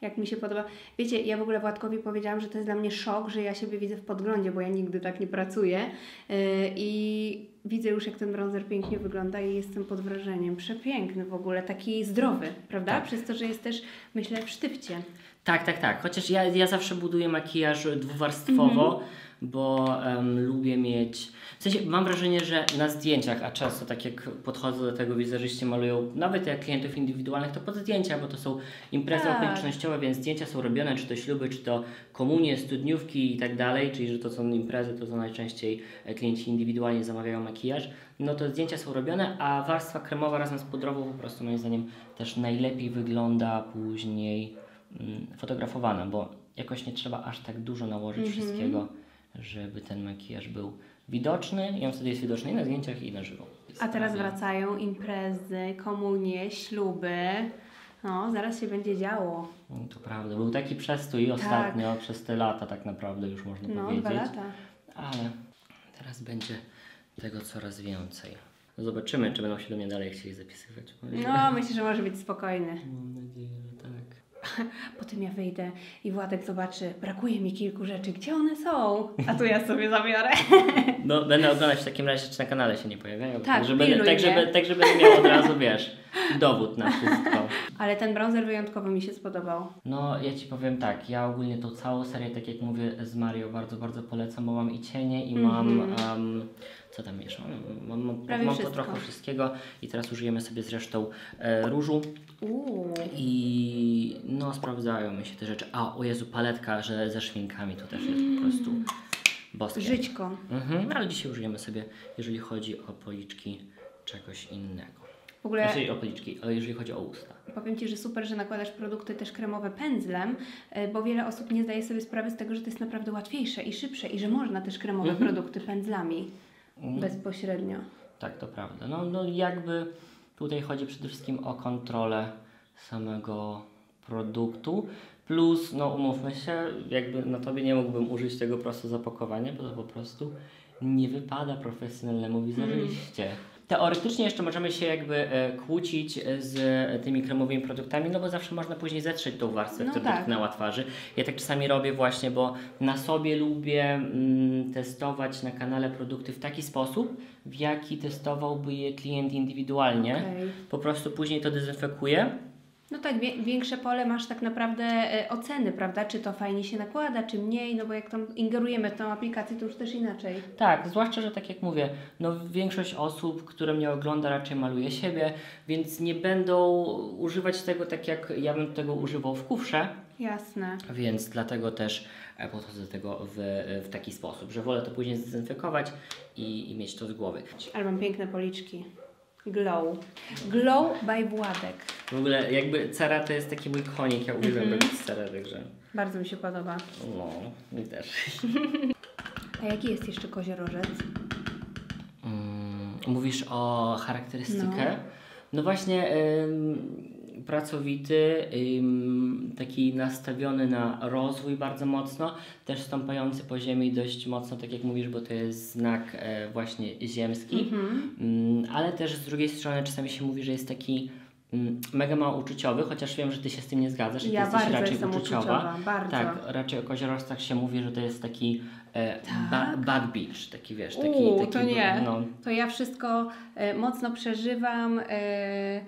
Jak mi się podoba. Wiecie, ja w ogóle Władkowi powiedziałam, że to jest dla mnie szok, że ja siebie widzę w podglądzie, bo ja nigdy tak nie pracuję. Yy, I widzę już, jak ten bronzer pięknie wygląda i jestem pod wrażeniem. Przepiękny w ogóle, taki zdrowy, prawda? Tak. Przez to, że jest też, myślę, w sztywcie. Tak, tak, tak. Chociaż ja, ja zawsze buduję makijaż dwuwarstwowo, Mhm. Bo em, lubię mieć. W sensie mam wrażenie, że na zdjęciach, a często tak jak podchodzę do tego, wizerzyści malują, nawet jak klientów indywidualnych, to pod zdjęcia, bo to są imprezy Tak. okolicznościowe, więc zdjęcia są robione, czy to śluby, czy to komunie, studniówki i tak dalej, czyli że to są imprezy, to są najczęściej e, klienci indywidualnie zamawiają makijaż. No to zdjęcia są robione, a warstwa kremowa razem z pudrową po prostu moim zdaniem też najlepiej wygląda później mm, fotografowana, bo jakoś nie trzeba aż tak dużo nałożyć Mhm. wszystkiego, żeby ten makijaż był widoczny i on wtedy jest widoczny i na zdjęciach i na żywo. A teraz wracają imprezy, komunie, śluby. No, zaraz się będzie działo. Mm, To prawda, był taki przestój ostatnio przez te lata tak naprawdę już można No, powiedzieć. dwa lata. Ale teraz będzie tego coraz więcej. Zobaczymy, czy będą się do mnie dalej chcieli zapisywać. No, myślę, że może być spokojny. Mam nadzieję, że tak. Potem ja wyjdę i Władek zobaczy, brakuje mi kilku rzeczy, gdzie one są? A tu ja sobie zabiorę. No, będę oglądać w takim razie, czy na kanale się nie pojawiają. Tak, żeby, tak, żeby, tak, żeby miał od razu, wiesz, dowód na wszystko. Ale ten bronzer wyjątkowo mi się spodobał. No, ja Ci powiem tak, ja ogólnie tą całą serię, tak jak mówię, z Mario bardzo, bardzo polecam, bo mam i cienie i mam, um, co tam jeszcze, mam, mam, mam. Prawie mam po trochu wszystkiego i teraz użyjemy sobie zresztą e, różu Uuu. i no, sprawdzają mi się te rzeczy. A, o Jezu, paletka, że ze szminkami to też jest po prostu boskie. Żyćko. Mhm, ale dzisiaj użyjemy sobie, jeżeli chodzi o policzki, czegoś innego. W ogóle Jeżeli o policzki, ale jeżeli chodzi o usta. powiem Ci, że super, że nakładasz produkty też kremowe pędzlem, e, bo wiele osób nie zdaje sobie sprawy z tego, że to jest naprawdę łatwiejsze i szybsze i że można też kremowe Mhm. produkty pędzlami bezpośrednio. Tak, to prawda. No, no jakby tutaj chodzi przede wszystkim o kontrolę samego produktu. Plus, no umówmy się, jakby na tobie nie mógłbym użyć tego prosto z opakowania, bo to po prostu nie wypada profesjonalnemu wizerzyście. Teoretycznie jeszcze możemy się jakby e, kłócić z tymi kremowymi produktami, no bo zawsze można później zetrzeć tą warstwę, No która tak. dotknęła twarzy. Ja tak czasami robię właśnie, bo na sobie lubię mm, testować na kanale produkty w taki sposób, w jaki testowałby je klient indywidualnie. Okej. Po prostu później to dezynfekuję. No tak, większe pole masz tak naprawdę e, oceny, prawda? Czy to fajnie się nakłada, czy mniej, no bo jak tam ingerujemy w tą aplikację, to już też inaczej. Tak, zwłaszcza, że tak jak mówię, no większość osób, które mnie ogląda raczej maluje siebie, więc nie będą używać tego tak jak ja bym tego używał w kufrze, Jasne. więc dlatego też e, podchodzę do tego w, w taki sposób, że wolę to później zdezynfekować i, i mieć to z głowy. Ale mam piękne policzki. Glow. Glow by Władek. W ogóle jakby cera to jest taki mój konik, ja uwielbiam robić cerę, także Bardzo mi się podoba. no, mi też. A jaki jest jeszcze koziorożec? Mm, mówisz o charakterystykę? No. No, właśnie ym, pracowity, taki nastawiony na rozwój bardzo mocno, też stąpający po ziemi dość mocno, tak jak mówisz, bo to jest znak e, właśnie ziemski, Mhm. Ym, ale też z drugiej strony czasami się mówi, że jest taki ym, mega mało uczuciowy, chociaż wiem, że Ty się z tym nie zgadzasz, że Ty Ja jesteś raczej uczuciowa. uczuciowa, bardzo. Tak, raczej o koziorożcach się mówi, że to jest taki e, ba, Tak? bad beach, taki wiesz, taki, Uuu, taki to nie. No, To ja wszystko e, mocno przeżywam. E,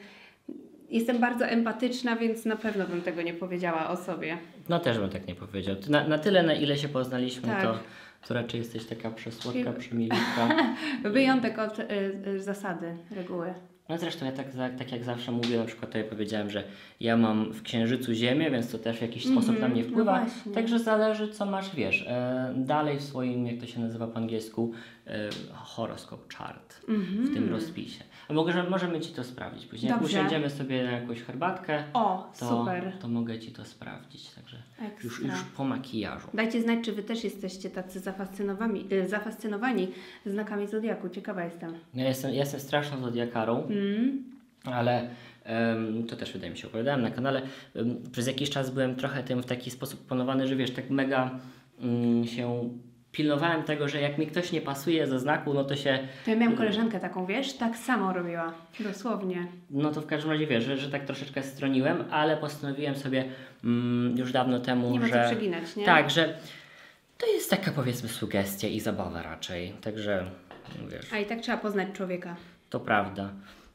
jestem bardzo empatyczna, więc na pewno bym tego nie powiedziała o sobie. no też bym tak nie powiedział. Na, na tyle, na ile się poznaliśmy, Tak. to, to raczej jesteś taka przesłodka, przemilitka. Wyjątek od e, e, zasady, reguły. No zresztą ja tak, tak jak zawsze mówię, na przykład tutaj powiedziałem, że ja mam w Księżycu Ziemię, więc to też w jakiś sposób na Mhm, mnie no wpływa. właśnie. Także zależy co masz, wiesz, e, dalej w swoim, jak to się nazywa po angielsku, e, horoskop chart w tym rozpisie. Mogę, możemy Ci to sprawdzić później. Jak Dobrze. usiądziemy sobie na jakąś herbatkę, O, to, super. to mogę Ci to sprawdzić. Także Ekstra. już, już po makijażu. Dajcie znać, czy Wy też jesteście tacy zafascynowani, e, zafascynowani znakami Zodiaku. Ciekawa jestem. Ja jestem, ja jestem straszną zodiakarą. Mm. ale to też wydaje mi się opowiadałem na kanale. przez jakiś czas byłem trochę tym w taki sposób panowany, że wiesz, tak mega mm, się pilnowałem tego, że jak mi ktoś nie pasuje ze znaku, no to się, To ja miałam koleżankę taką, wiesz, tak samo robiła. Dosłownie. no to w każdym razie wiesz, że, że tak troszeczkę stroniłem, ale postanowiłem sobie mm, już dawno temu, Nie ma że co przeginać, nie? tak, że to jest taka powiedzmy sugestia i zabawa raczej, także wiesz. A i tak trzeba poznać człowieka. To prawda.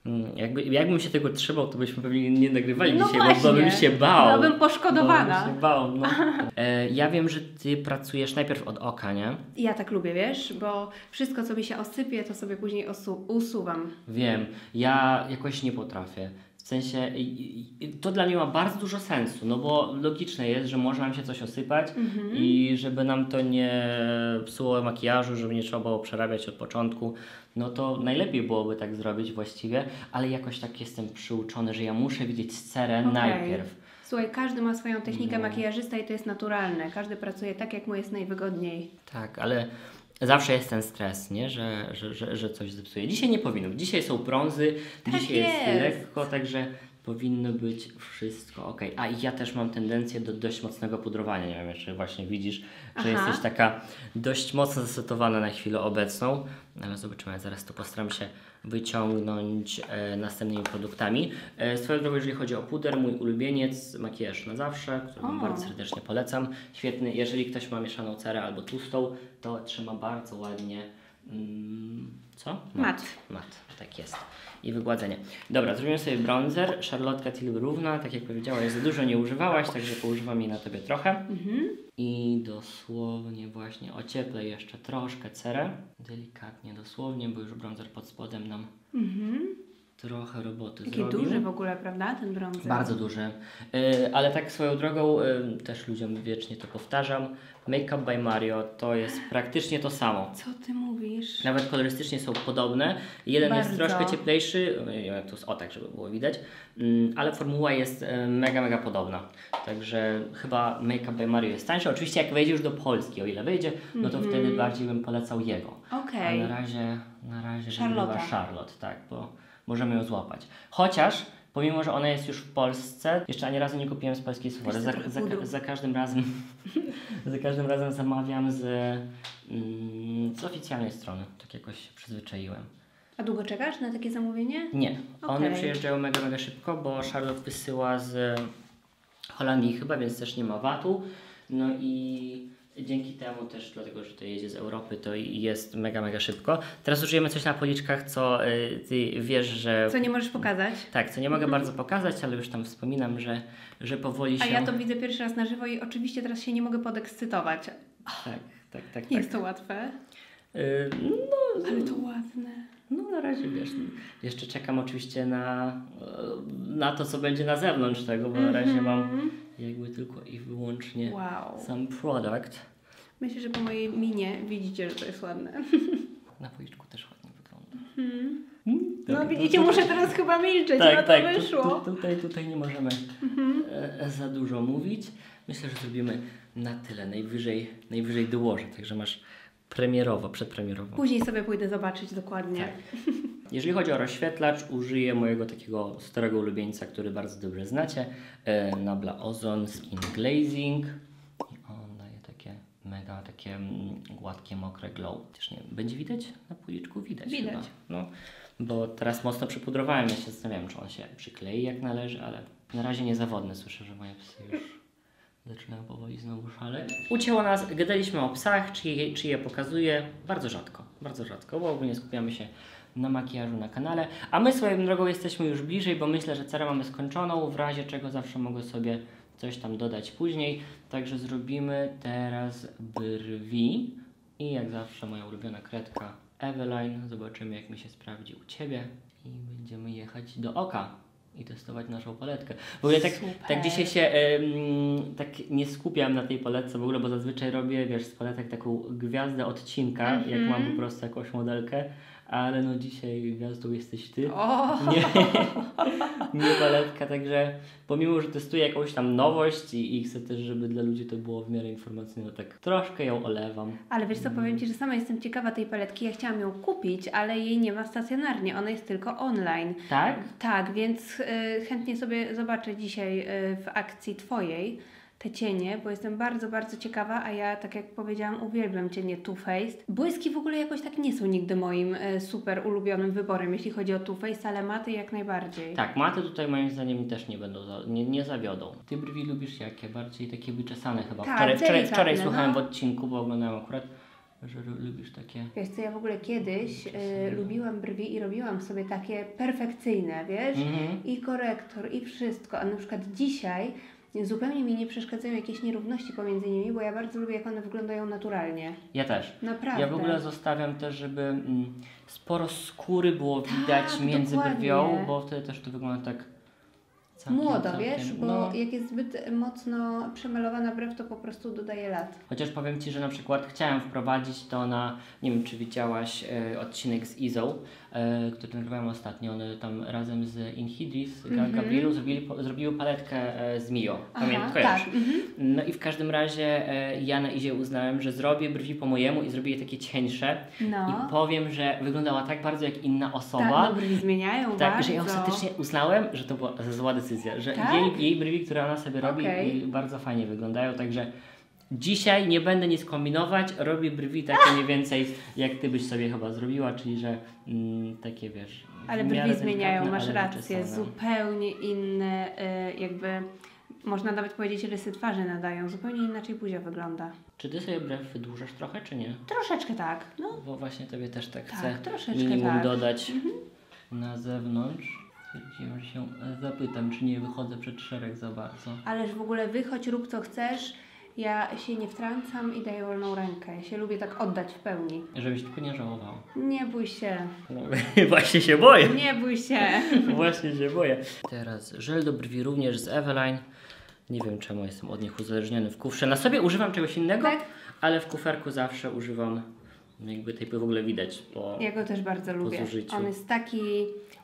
Mm, Jakby, jakbym się tego trzymał, to byśmy pewnie nie nagrywali No dzisiaj, bo, bo bym właśnie. się bał. Byłabym poszkodowana. Bo bym się bał, no. e, ja wiem, że ty pracujesz najpierw od oka, nie? Ja tak lubię, wiesz, bo wszystko, co mi się osypie, to sobie później usuwam. Wiem. Ja jakoś nie potrafię. W sensie, to dla mnie ma bardzo dużo sensu, no bo logiczne jest, że może nam się coś osypać Mhm. i żeby nam to nie psuło makijażu, żeby nie trzeba było przerabiać od początku, no to najlepiej byłoby tak zrobić właściwie, ale jakoś tak jestem przyuczony, że ja muszę widzieć cerę Okej. najpierw. Słuchaj, każdy ma swoją technikę No. makijażysta i to jest naturalne. Każdy pracuje tak, jak mu jest najwygodniej. Tak, ale zawsze jest ten stres, nie? Że, że, że, że coś zepsuje. Dzisiaj nie powinno. Dzisiaj są brązy, Tak dzisiaj jest. jest. lekko, także powinno być wszystko ok. A i ja też mam tendencję do dość mocnego pudrowania. Nie wiem, czy właśnie widzisz, że Aha. jesteś taka dość mocno zasetowana na chwilę obecną, ale zobaczymy. Zaraz to postaram się wyciągnąć e, następnymi produktami. E, swoją drogą, jeżeli chodzi o puder, mój ulubieniec, makijaż na zawsze, który O. bardzo serdecznie polecam. Świetny. Jeżeli ktoś ma mieszaną cerę albo tłustą, to trzyma bardzo ładnie. Mm, co? Mat. Mat, tak jest. I wygładzenie. Dobra, zrobimy sobie bronzer. Charlotte Tilbury równa, tak jak powiedziałaś, za dużo nie używałaś, także poużywam jej na tobie trochę. Mhm. I dosłownie właśnie ocieplę jeszcze troszkę cerę. Delikatnie, dosłownie, bo już bronzer pod spodem nam Mhm. Trochę roboty Taki zrobił. duży w ogóle, prawda, ten brązer? Bardzo duży. Y, ale tak swoją drogą, y, też ludziom wiecznie to powtarzam, Make Up by Mario to jest praktycznie to samo. Co ty mówisz? Nawet kolorystycznie są podobne. Jeden jest Bardzo. troszkę cieplejszy, jak tu o tak, żeby było widać, mm, ale formuła jest y, mega, mega podobna. Także chyba Make Up by Mario jest tańszy. Oczywiście jak wejdzie już do Polski, o ile wejdzie, no to wtedy bardziej bym polecał jego. A Mhm. Okej. na razie, na razie Charlotta. wygrywa Charlotte, tak, bo możemy ją złapać. Chociaż, pomimo, że ona jest już w Polsce, jeszcze ani razu nie kupiłem z polskiej Sephora. Weź Za, za, za każdym razem za każdym razem zamawiam z, mm, z oficjalnej strony. Tak jakoś się przyzwyczaiłem. A długo czekasz na takie zamówienie? Nie, one Okej. przyjeżdżają mega, mega szybko, bo Charlotte wysyła z Holandii chyba, więc też nie ma VAT-u. No i dzięki temu też, dlatego że to jedzie z Europy, to jest mega, mega szybko. Teraz użyjemy coś na policzkach, co y, ty wiesz, że... Co nie możesz pokazać? Tak, co nie mogę bardzo pokazać, ale już tam wspominam, że, że powoli A się... ja to widzę pierwszy raz na żywo i oczywiście teraz się nie mogę podekscytować. Tak, tak, tak, Nie tak. jest to łatwe. Y, no, Ale to ładne. No na razie wiesz, jeszcze czekam oczywiście na, na to, co będzie na zewnątrz tego, bo na razie mam jakby tylko i wyłącznie Wow. sam produkt. Myślę, że po mojej minie widzicie, że to jest ładne. Na policzku też ładnie wygląda. No Dobra, widzicie, to- muszę teraz chyba milczeć, tak, no to tak, tu- wyszło. Tu, tutaj, tutaj nie możemy e, za dużo mówić. Myślę, że zrobimy na tyle, najwyżej, najwyżej dołożę, także masz premierowo, przedpremierowo. Później sobie pójdę zobaczyć dokładnie. Tak. Jeżeli chodzi o rozświetlacz, użyję mojego takiego starego ulubieńca, który bardzo dobrze znacie. E, Nabla Ozon Skin Glazing. I on daje takie mega, takie mm, gładkie, mokre glow. Też nie wiem, będzie widać na policzku? Widać Widać. chyba. No, bo teraz mocno przypudrowałem, ja się zastanawiam, czy on się przyklei jak należy, ale na razie niezawodny. Słyszę, że moje psy już zaczynają powoli znowu szaleć. Ucięło nas, gadaliśmy o psach, czy je, czy je pokazuję. Bardzo rzadko, bardzo rzadko, bo ogólnie skupiamy się na makijażu na kanale. A my swoją drogą jesteśmy już bliżej, bo myślę, że cerę mamy skończoną, w razie czego zawsze mogę sobie coś tam dodać później. Także zrobimy teraz brwi i jak zawsze moja ulubiona kredka Eveline. Zobaczymy jak mi się sprawdzi u Ciebie i będziemy jechać do oka i testować naszą paletkę. W ogóle tak, Super. tak dzisiaj się em, tak nie skupiam na tej paletce w ogóle, bo zazwyczaj robię, wiesz, z paletek taką gwiazdę odcinka, jak Mhm. mam po prostu jakąś modelkę, ale no dzisiaj gwiazdą jesteś Ty. Nie, nie paletka, także pomimo, że testuję jakąś tam nowość i, i chcę też, żeby dla ludzi to było w miarę informacyjne, tak troszkę ją olewam. Ale wiesz co, powiem Ci, że sama jestem ciekawa tej paletki. Ja chciałam ją kupić, ale jej nie ma stacjonarnie, ona jest tylko online. Tak? Tak, więc y, chętnie sobie zobaczę dzisiaj y, w akcji Twojej te cienie, bo jestem bardzo, bardzo ciekawa, a ja, tak jak powiedziałam, uwielbiam cienie Too Faced. Błyski w ogóle jakoś tak nie są nigdy moim y, super ulubionym wyborem, jeśli chodzi o Too Faced, ale maty jak najbardziej. Tak, maty tutaj moim zdaniem też nie będą, za, nie, nie zawiodą. Ty brwi lubisz jakie? Bardziej takie wyczesane chyba. Tak, wczoraj, wczoraj, wczoraj słuchałem w no. odcinku, bo oglądałem akurat, że lu- lubisz takie... Wiesz co, ja w ogóle kiedyś y, lubiłam brwi i robiłam sobie takie perfekcyjne, wiesz? Mhm. I korektor, i wszystko. A na przykład dzisiaj zupełnie mi nie przeszkadzają jakieś nierówności pomiędzy nimi, bo ja bardzo lubię, jak one wyglądają naturalnie. Ja też. Naprawdę. Ja w ogóle zostawiam też, żeby mm, sporo skóry było widać Tak, między dokładnie. brwią, bo wtedy też to wygląda tak całkiem, Młodo, całkiem, wiesz, bo no. jak jest zbyt mocno przemalowana brew, to po prostu dodaje lat. Chociaż powiem Ci, że na przykład chciałem wprowadzić to na, nie wiem czy widziałaś e, odcinek z Izą, e, który nagrywałem ostatnio, one tam razem z Inhidris, Mhm. Gabrielu zrobili, zrobiły paletkę e, z Mio. Pamiętam, tak. Mhm. No i w każdym razie e, ja na Izie uznałem, że zrobię brwi po mojemu i zrobię je takie cieńsze No. i powiem, że wyglądała tak bardzo jak inna Tak, osoba. no, brwi zmieniają Tak, bardzo. że ja ostatecznie uznałem, że to była zła decyzja, że Tak? jej, jej brwi, które ona sobie robi, i bardzo fajnie wyglądają, także dzisiaj nie będę nic kombinować, robię brwi takie mniej więcej jak ty byś sobie chyba zrobiła, czyli że mm, takie wiesz. Ale brwi zmieniają, masz rację. wyczesane. Zupełnie inne, y, jakby, można nawet powiedzieć, rysy twarzy nadają. Zupełnie inaczej buzia wygląda. Czy ty sobie brew wydłużasz trochę, czy nie? Troszeczkę tak, no. Bo właśnie tobie też tak, Tak, chcę troszeczkę minimum tak. dodać na zewnątrz. Stwierdziłem, że się zapytam, czy nie wychodzę przed szereg za bardzo. Ależ w ogóle wychodź, rób co chcesz. Ja się nie wtrącam i daję wolną rękę. Ja się lubię tak oddać w pełni. Żebyś tylko nie żałował. Nie bój się. No, właśnie się boję. Nie bój się. Właśnie się boję. Teraz żel do brwi również z Eveline. Nie wiem czemu jestem od nich uzależniony w kufrze. Na sobie używam czegoś innego, Tak? ale w kuferku zawsze używam jakby tej w ogóle widać. Bo... Ja go też bardzo lubię. zużyciu. On jest taki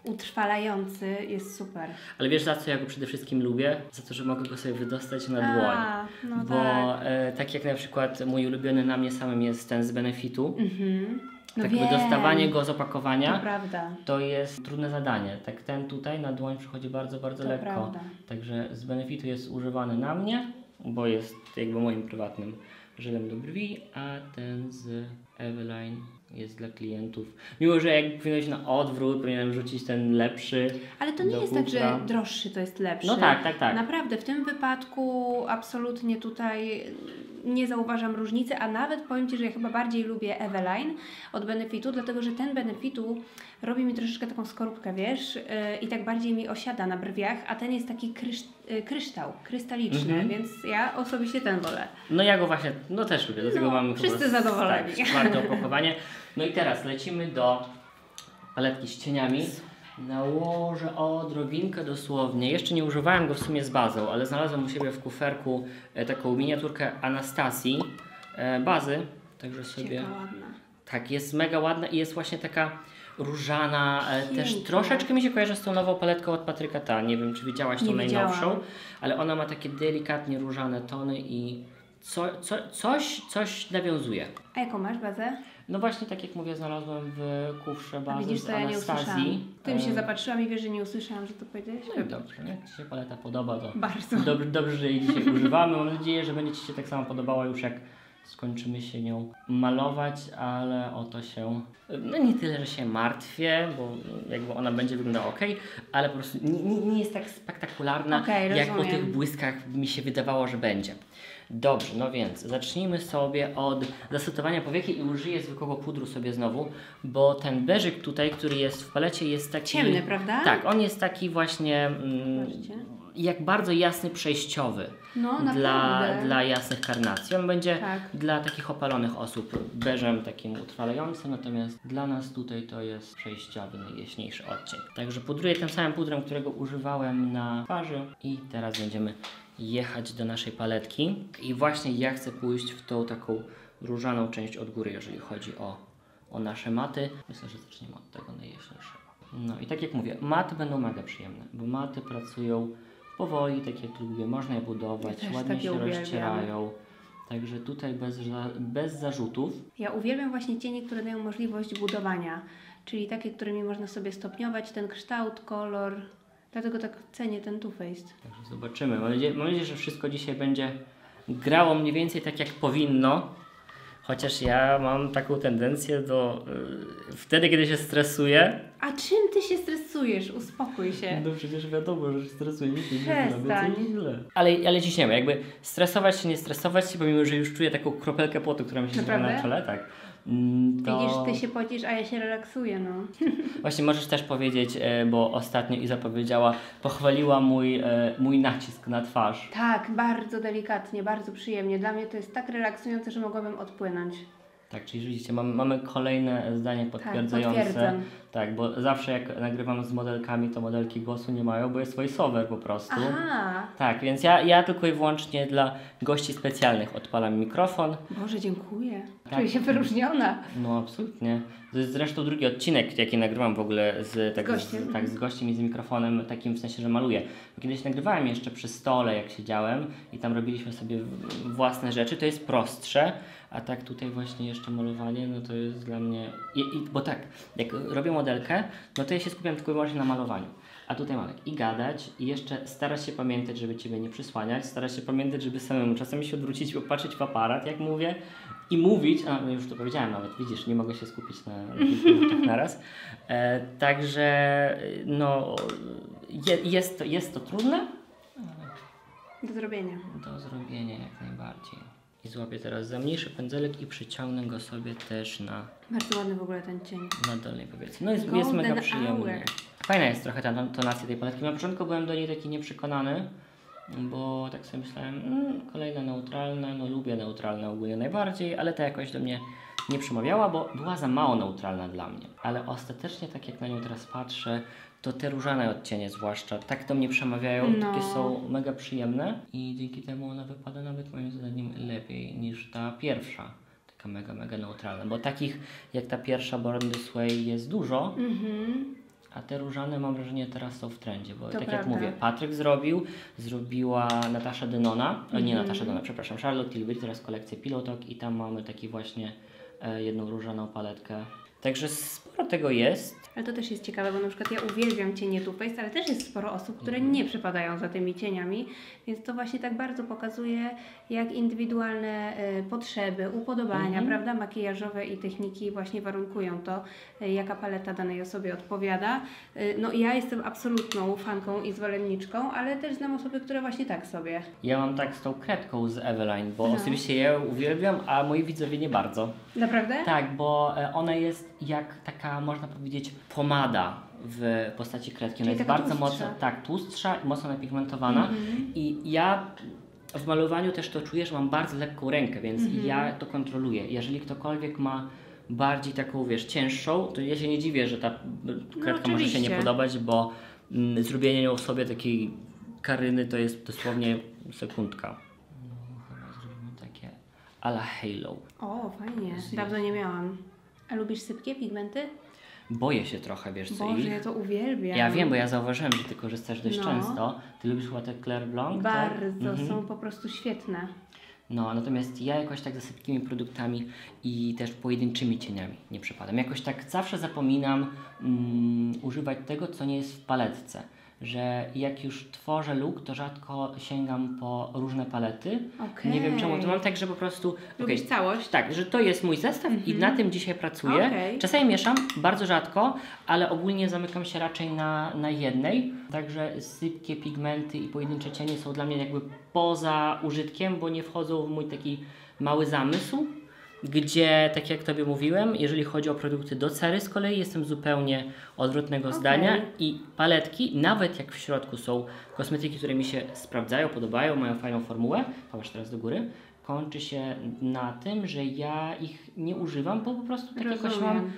utrwalający, jest super. Ale wiesz za co ja go przede wszystkim lubię? Za to, że mogę go sobie wydostać na dłoń. A, no Bo tak. e, tak jak na przykład mój ulubiony na mnie samym jest ten z Benefitu. Mhm. No tak wiem. wydostawanie go z To opakowania prawda. to jest trudne zadanie. Tak ten tutaj na dłoń przychodzi bardzo, bardzo To lekko. prawda. Także z Benefitu jest używany na mnie, bo jest jakby moim prywatnym żelem do brwi, a ten z Eveline jest dla klientów. Mimo, że jak powinieneś na odwrót, powinienem rzucić ten lepszy. Ale to nie jest tak, że droższy to jest lepszy. No tak, tak, tak. Naprawdę, w tym wypadku absolutnie tutaj nie zauważam różnicy, a nawet powiem Ci, że ja chyba bardziej lubię Eveline od Benefitu, dlatego że ten Benefitu robi mi troszeczkę taką skorupkę, wiesz, yy, i tak bardziej mi osiada na brwiach, a ten jest taki krysz, yy, kryształ, krystaliczny, Mhm. więc ja osobiście ten wolę. No ja go właśnie, no też lubię, dlatego No, mamy wszyscy chyba zadowoleni. Tak, czwarte opakowanie. No i teraz lecimy do paletki z cieniami. Nałożę odrobinkę dosłownie. Jeszcze nie używałem go w sumie z bazą, ale znalazłem u siebie w kuferku e, taką miniaturkę Anastasji e, bazy. Także sobie. Cieka ładna. Tak, jest mega ładna i jest właśnie taka różana. E, też troszeczkę mi się kojarzy z tą nową paletką od Patryka Ta. Nie wiem, czy widziałaś tą Nie najnowszą, widziałam. ale ona ma takie delikatnie różane tony i co, co, coś, coś nawiązuje. A jaką masz bazę? No właśnie, tak jak mówię, znalazłem w kufrze A bazę widzisz, z to ja nie usłyszałam. Anastazji. Tym się zapatrzyłam i wiesz, że nie usłyszałam, że to powiedziałeś? No i dobrze, jak Ci się paleta podoba, to Bardzo. dobrze, dobrze, że jej dzisiaj używamy. Mam nadzieję, że będzie Ci się tak samo podobała już jak skończymy się nią malować, ale o to się, no nie tyle, że się martwię, bo jakby ona będzie wyglądała ok, ale po prostu nie, nie, jest tak spektakularna, Okej, jak po tych błyskach mi się wydawało, że będzie. Dobrze, no więc zacznijmy sobie od zasetowania powieki i użyję zwykłego pudru sobie znowu, bo ten beżyk tutaj, który jest w palecie jest taki... Ciemny, prawda? Tak, on jest taki właśnie mm, jak bardzo jasny, przejściowy No, dla, dla jasnych karnacji. On będzie Tak. dla takich opalonych osób beżem takim utrwalającym, natomiast dla nas tutaj to jest przejściowy, najjaśniejszy odcień. Także pudruję tym samym pudrem, którego używałem na twarzy i teraz będziemy jechać do naszej paletki. I właśnie ja chcę pójść w tą taką różaną część od góry, jeżeli chodzi o, o nasze maty. Myślę, że zaczniemy od tego najjaśniejszego. No i tak jak mówię, maty będą mega przyjemne, bo maty pracują powoli, tak jak lubię, można je budować, Ja ładnie się uwielbiam. rozcierają. Także tutaj bez, bez zarzutów. Ja uwielbiam właśnie cienie, które dają możliwość budowania, czyli takie, którymi można sobie stopniować ten kształt, kolor. Dlatego tak cenię ten Too Faced. Także zobaczymy. Mam nadzieję, mam nadzieję, że wszystko dzisiaj będzie grało mniej więcej tak jak powinno. Chociaż ja mam taką tendencję do. y, wtedy, kiedy się stresuję. A czym ty się stresujesz? Uspokój się. No przecież wiadomo, że się stresuję. Nic nie źle. Ale, ale ciśniemy. Jakby stresować się, nie stresować się, pomimo, że już czuję taką kropelkę potu, która mi się zbiera na czole. Tak. Mm, To... Widzisz, ty się pocisz, a ja się relaksuję, no. Właśnie możesz też powiedzieć, e, bo ostatnio Iza powiedziała, pochwaliła mój, e, mój nacisk na twarz. Tak, bardzo delikatnie, bardzo przyjemnie. Dla mnie to jest tak relaksujące, że mogłabym odpłynąć. Tak, czyli widzicie, mamy, mamy kolejne zdanie potwierdzające. potwierdzam. Tak, bo zawsze jak nagrywam z modelkami, to modelki głosu nie mają, bo jest voiceover po prostu. Aha, Tak, więc ja, ja tylko i wyłącznie dla gości specjalnych odpalam mikrofon. Boże, dziękuję. Tak. Czuję się wyróżniona. No absolutnie. To jest zresztą drugi odcinek, jaki nagrywam w ogóle z, tak, gościem. Z, tak, z gościem i z mikrofonem, takim w sensie, że maluję. Bo kiedyś nagrywałem jeszcze przy stole, jak siedziałem i tam robiliśmy sobie własne rzeczy, to jest prostsze, a tak tutaj właśnie jeszcze malowanie, no to jest dla mnie... I, i, bo tak, jak robię modelkę, no to ja się skupiam tylko i wyłącznie na malowaniu. A tutaj mam tak, i gadać, i jeszcze starać się pamiętać, żeby Ciebie nie przysłaniać, starać się pamiętać, żeby samemu czasami się odwrócić, popatrzeć w aparat, jak mówię, i mówić, a no już to powiedziałem nawet, widzisz, nie mogę się skupić na rzeczach naraz. E, także, no, je, jest, to, jest to trudne Do zrobienia. do zrobienia jak najbardziej. I złapię teraz za mniejszy pędzelek i przyciągnę go sobie też na Bardzo ładny w ogóle ten cień. na dolnej powierzchni. No jest, jest mega hour. przyjemny. Fajna jest trochę ta tonacja tej paletki. Na początku byłem do niej taki nieprzekonany, bo tak sobie myślałem, mm, kolejna neutralna, no lubię neutralne ogólnie najbardziej, ale ta jakoś do mnie nie przemawiała, bo była za mało neutralna dla mnie. Ale ostatecznie, tak jak na nią teraz patrzę, to te różane odcienie zwłaszcza tak do mnie przemawiają, No. takie są mega przyjemne i dzięki temu ona wypada nawet moim zdaniem lepiej niż ta pierwsza. Taka mega, mega neutralna, bo takich jak ta pierwsza Born This Way jest dużo, Mhm. a te różane mam wrażenie teraz są w trendzie, bo To tak jak prawda. mówię, Patryk zrobił, zrobiła Natasza Dynona, e, nie Mhm. Natasza Dynona, przepraszam, Charlotte Tilbury, teraz kolekcję Pilotok i tam mamy taki właśnie e, jedną różaną paletkę. Także sporo tego jest. Ale to też jest ciekawe, bo na przykład ja uwielbiam cienie Too Faced, ale też jest sporo osób, które Mhm. nie przypadają za tymi cieniami, więc to właśnie tak bardzo pokazuje, jak indywidualne e, potrzeby, upodobania, Mhm. prawda, makijażowe i techniki właśnie warunkują to, e, jaka paleta danej osobie odpowiada. E, no i ja jestem absolutną fanką i zwolenniczką, ale też znam osoby, które właśnie tak sobie. Ja mam tak z tą kredką z Eveline, bo No. osobiście ja ją uwielbiam, a moi widzowie nie bardzo. Naprawdę? Tak, bo ona jest jak taka, można powiedzieć, pomada w postaci kredki. Ona Czyli jest bardzo tłustsza. mocno, tak, tłustsza i mocno napigmentowana. Mhm. I ja w malowaniu też to czuję, że mam bardzo lekką rękę, więc Mhm. ja to kontroluję. Jeżeli ktokolwiek ma bardziej taką, wiesz, cięższą, to ja się nie dziwię, że ta y, kredka może się nie podobać, bo mm, zrobienie ją sobie takiej karyny to jest dosłownie sekundka. No, chyba zrobimy takie a la Halo. O, fajnie. Dawno nie miałam. A lubisz sypkie pigmenty? Boję się trochę, wiesz co, Boże, ich. ja to uwielbiam. Ja wiem, bo ja zauważyłem, że ty korzystasz dość No. często. Ty lubisz chyba te Claire Blanc, tak? Bardzo, Mhm. są po prostu świetne. No, natomiast ja jakoś tak za sypkimi produktami i też pojedynczymi cieniami nie przepadam. Jakoś tak zawsze zapominam mm, używać tego, co nie jest w paletce. Że jak już tworzę look, to rzadko sięgam po różne palety. Okej. Nie wiem czemu, to mam tak, że po prostu... Lubisz okej, całość? tak, że to jest mój zestaw i na tym dzisiaj pracuję. Mhm. Okej. Czasami mieszam, bardzo rzadko, ale ogólnie zamykam się raczej na, na jednej. Także sypkie pigmenty i pojedyncze cienie są dla mnie jakby poza użytkiem, bo nie wchodzą w mój taki mały zamysł. Gdzie, tak jak Tobie mówiłem, jeżeli chodzi o produkty do cery z kolei, jestem zupełnie odwrotnego Okej. zdania i paletki, nawet jak w środku są kosmetyki, które mi się sprawdzają, podobają, mają fajną formułę, popatrz teraz do góry, kończy się na tym, że ja ich nie używam, bo po prostu tak jakoś mam,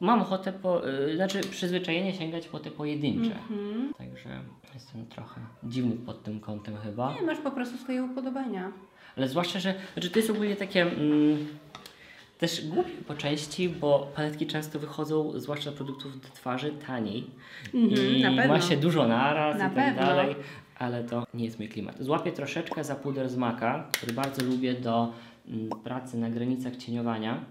mam ochotę, po, y, znaczy przyzwyczajenie sięgać po te pojedyncze. Mhm. Także jestem trochę dziwny pod tym kątem chyba. Nie, masz po prostu swoje upodobania. Ale zwłaszcza, że znaczy to jest ogólnie takie mm, też głupie po części, bo paletki często wychodzą, zwłaszcza produktów do twarzy, taniej. Mhm, I na pewno. ma się dużo naraz Na i tak pewno. dalej. Ale to nie jest mój klimat. Złapię troszeczkę za puder z maka, który bardzo lubię do mm, pracy na granicach cieniowania.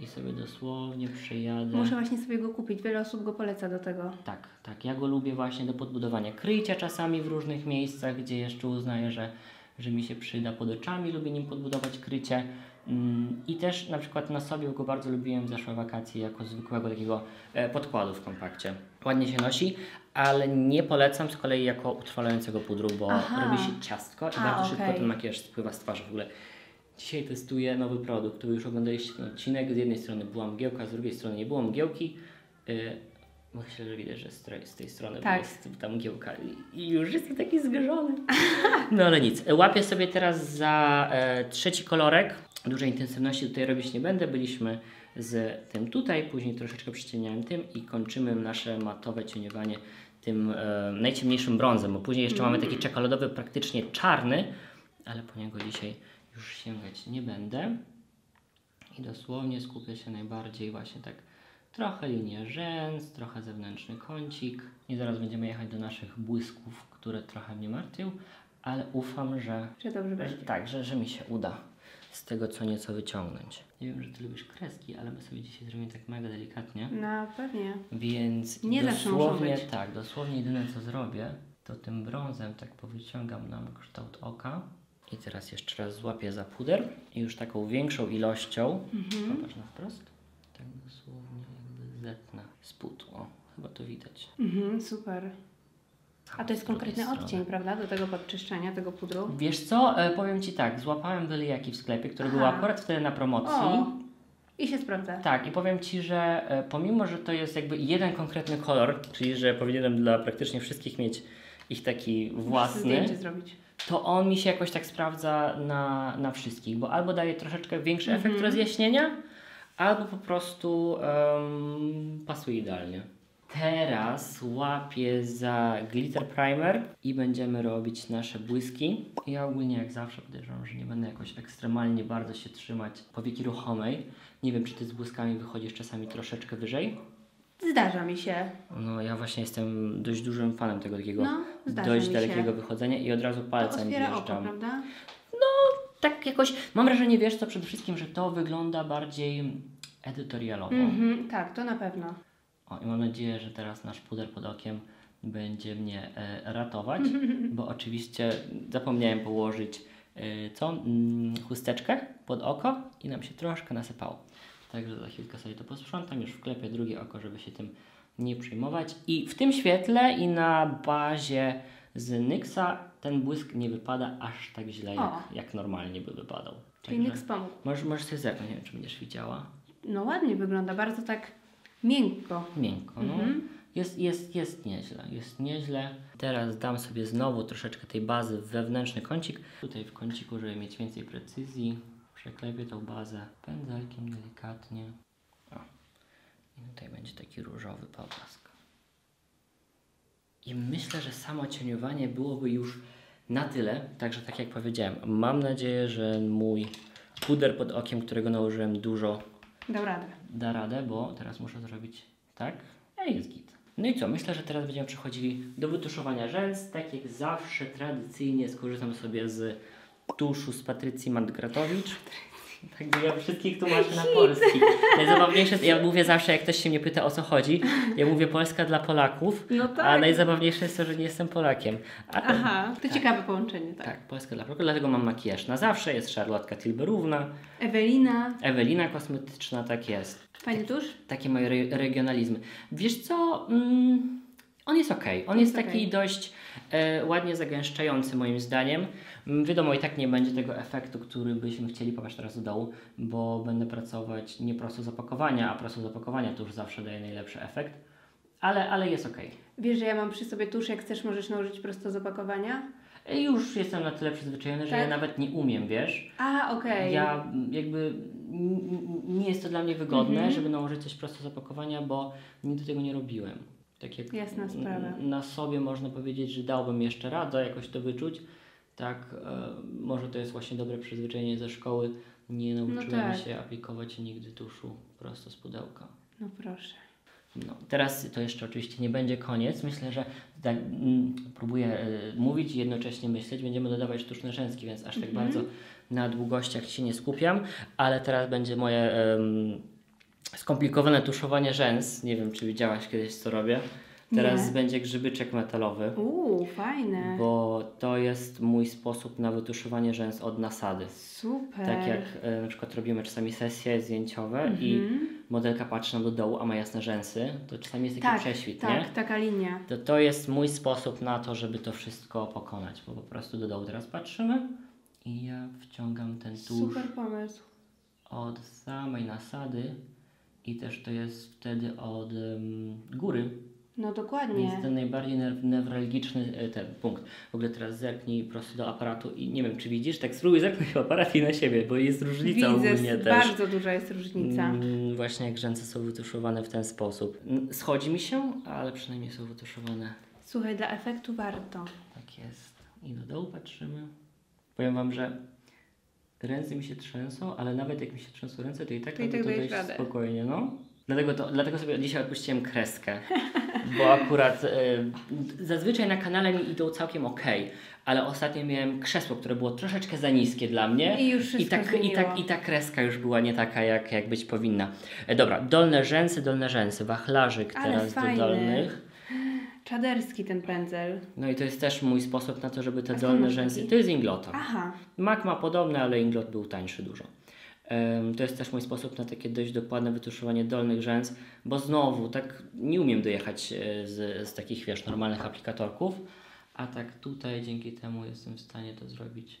I sobie dosłownie przejadę. Muszę właśnie sobie go kupić. Wiele osób go poleca do tego. Tak, tak. Ja go lubię właśnie do podbudowania krycia czasami w różnych miejscach, gdzie jeszcze uznaję, że, że mi się przyda pod oczami. Lubię nim podbudować krycie. Mm, I też na przykład na sobie go bardzo lubiłem w zeszłe wakacje jako zwykłego takiego e, podkładu w kompakcie. Ładnie się nosi, ale nie polecam z kolei jako utrwalającego pudru, bo Aha. robi się ciastko i A, bardzo szybko okej. ten makijaż spływa z twarzy w ogóle. Dzisiaj testuję nowy produkt, który już oglądaliście ten odcinek. Z jednej strony była mgiełka, z drugiej strony nie było mgiełki. Myślę, że widać, że z, tej- strony Tak. jest ta mgiełka i- już jestem taki zgrzony. No ale nic. Łapię sobie teraz za e, trzeci kolorek. Dużej intensywności tutaj robić nie będę. Byliśmy z tym tutaj, później troszeczkę przycieniałem tym i kończymy nasze matowe cieniowanie tym e, najciemniejszym brązem, bo później jeszcze mamy taki czekoladowy, praktycznie czarny, ale po niego dzisiaj już sięgać nie będę. I dosłownie skupię się najbardziej właśnie tak trochę linię rzęs, trochę zewnętrzny kącik. I zaraz będziemy jechać do naszych błysków, które trochę mnie martwią, ale ufam, że, Czy dobrze że będzie? tak, że, że mi się uda z tego co nieco wyciągnąć. Nie wiem, że Ty lubisz kreski, ale my sobie dzisiaj zrobimy tak mega delikatnie. No pewnie. Więc Nie dosłownie tak, dosłownie jedyne co zrobię, to tym brązem tak powyciągam nam kształt oka. I teraz jeszcze raz złapię za puder i już taką większą ilością, Mhm. popatrz na wprost, tak dosłownie zetnę spód. O, chyba to widać. Mhm, super. A to jest konkretny odcień, prawda? Do tego podczyszczenia, tego pudru. Wiesz co, e, powiem Ci tak, złapałem wylijaki w sklepie, które były Aha. akurat wtedy na promocji. O! I się sprawdza. Tak, i powiem Ci, że e, pomimo, że to jest jakby jeden konkretny kolor, czyli że powinienem dla praktycznie wszystkich mieć ich taki własny, zdjęcie zrobić. to on mi się jakoś tak sprawdza na, na wszystkich, bo albo daje troszeczkę większy Mhm. efekt rozjaśnienia, albo po prostu em, pasuje idealnie. Teraz łapię za glitter primer i będziemy robić nasze błyski. Ja ogólnie jak zawsze podejrzewam, że nie będę jakoś ekstremalnie bardzo się trzymać powieki ruchomej. Nie wiem, czy ty z błyskami wychodzisz czasami troszeczkę wyżej. Zdarza mi się. No ja właśnie jestem dość dużym fanem tego takiego No, dość dalekiego wychodzenia i od razu palcem otwiera oko, wjeżdżam. prawda? Tak jakoś, mam wrażenie, wiesz co, przede wszystkim, że to wygląda bardziej edytorialowo. Mhm, tak, to na pewno. O, i mam nadzieję, że teraz nasz puder pod okiem będzie mnie e, ratować, bo oczywiście zapomniałem położyć e, co? Mm, chusteczkę pod oko i nam się troszkę nasypało. Także za chwilkę sobie to posprzątam, już wklepię drugie oko, żeby się tym nie przejmować. I w tym świetle i na bazie z NYXa ten błysk nie wypada aż tak źle, jak, jak normalnie by wypadał. Czyli Także nikt pomógł. możesz, możesz sobie zerknąć, nie wiem, czy będziesz widziała. No ładnie wygląda, bardzo tak miękko. Miękko, no. Mhm. Jest, jest, jest nieźle, jest nieźle. Teraz dam sobie znowu troszeczkę tej bazy w wewnętrzny kącik. Tutaj w kąciku, żeby mieć więcej precyzji. Przeklepię tą bazę pędzelkiem delikatnie. O. I tutaj będzie taki różowy poblask. I myślę, że samo cieniowanie byłoby już na tyle. Także tak jak powiedziałem, mam nadzieję, że mój puder pod okiem, którego nałożyłem dużo, Dał radę. da radę, bo teraz muszę zrobić tak, a jest git. No i co, myślę, że teraz będziemy przechodzili do wytuszowania rzęs. Tak jak zawsze tradycyjnie skorzystam sobie z tuszu z Patrycji Mandgratowicz. Tak, ja wszystkich tłumaczę na polski. Najzabawniejsze, jest- ja mówię zawsze, jak ktoś się mnie pyta o co chodzi, ja mówię Polska dla Polaków, No a tak. najzabawniejsze jest to, że nie jestem Polakiem. A to, Aha, to ciekawe połączenie, tak. tak, Polska dla Polaków, dlatego mam makijaż na zawsze, jest Charlotka Tilberówna, Ewelina, Ewelina kosmetyczna, tak jest. fajny tusz? Takie moje re- regionalizmy. Wiesz co, mm, on jest ok. On jest Jest taki okej. dość e, ładnie zagęszczający moim zdaniem. Mm, Wiadomo, i tak nie będzie tego efektu, który byśmy chcieli, popatrz teraz do dołu, bo będę pracować nie prosto z opakowania, a prosto z opakowania to już zawsze daje najlepszy efekt. Ale, ale jest ok. Wiesz, że ja mam przy sobie tusz, jak chcesz możesz nałożyć prosto z opakowania? E, Już jestem na tyle przyzwyczajony, że Tak? ja nawet nie umiem, wiesz. A, okej. Ja mm, jakby nie jest to dla mnie wygodne, Mhm. żeby nałożyć coś prosto z opakowania, bo nigdy tego nie robiłem. Tak jak Jasna sprawa. na sobie można powiedzieć, że dałbym jeszcze radę jakoś to wyczuć. Tak, e, może to jest właśnie dobre przyzwyczajenie ze szkoły. Nie nauczyłem tak. się aplikować nigdy tuszu prosto z pudełka. No proszę. No, teraz to jeszcze oczywiście nie będzie koniec. Myślę, że tak, mm, próbuję e, mówić i jednocześnie myśleć. Będziemy dodawać sztuczne rzęski, więc aż tak Mhm. bardzo na długościach się nie skupiam, ale teraz będzie moje em, skomplikowane tuszowanie rzęs. Nie wiem, czy widziałaś kiedyś, co robię. Teraz Nie. będzie grzybyczek metalowy, Uuu, fajne. bo to jest mój sposób na wytuszowanie rzęs od nasady. Super. Tak jak e, na przykład robimy czasami sesje zdjęciowe i Mhm. modelka patrzy nam do dołu, a ma jasne rzęsy, to czasami jest taki tak, prześwit, tak, nie? taka linia. To to jest mój sposób na to, żeby to wszystko pokonać, bo po prostu do dołu teraz patrzymy i ja wciągam ten tusz Super pomysł. od samej nasady i też to jest wtedy od em, góry, No więc dokładnie. ten najbardziej new- newralgiczny e, ten punkt. W ogóle teraz zerknij prosto do aparatu i nie wiem, czy widzisz, tak spróbuj zerknąć aparat i na siebie, bo jest różnica Widzę, ogólnie też. bardzo duża jest różnica. Mm, Właśnie jak rzęsy są wytuszowane w ten sposób. Mm, Schodzi mi się, ale przynajmniej są wytuszowane Słuchaj, dla efektu warto. Tak jest. I do dołu patrzymy. Powiem Wam, że ręce mi się trzęsą, ale nawet jak mi się trzęsą ręce, to i tak To i tak to dość radę. spokojnie, no. Dlatego, to, dlatego sobie dzisiaj odpuściłem kreskę, bo akurat y, zazwyczaj na kanale mi idą całkiem ok, ale ostatnio miałem krzesło, które było troszeczkę za niskie dla mnie I już i, tak, i, tak, i ta kreska już była nie taka, jak, jak być powinna. E, dobra, dolne rzęsy, dolne rzęsy, wachlarzyk Ale teraz fajny. do dolnych. Czaderski ten pędzel. No i to jest też mój sposób na to, żeby te dolne rzęsy. taki? To jest inglota. Aha. Mac ma podobne, ale inglot był tańszy dużo. Em, to jest też mój sposób na takie dość dokładne wytuszowanie dolnych rzęs, bo znowu tak nie umiem dojechać e, z, z takich wiesz, normalnych aplikatorków, a tak tutaj dzięki temu jestem w stanie to zrobić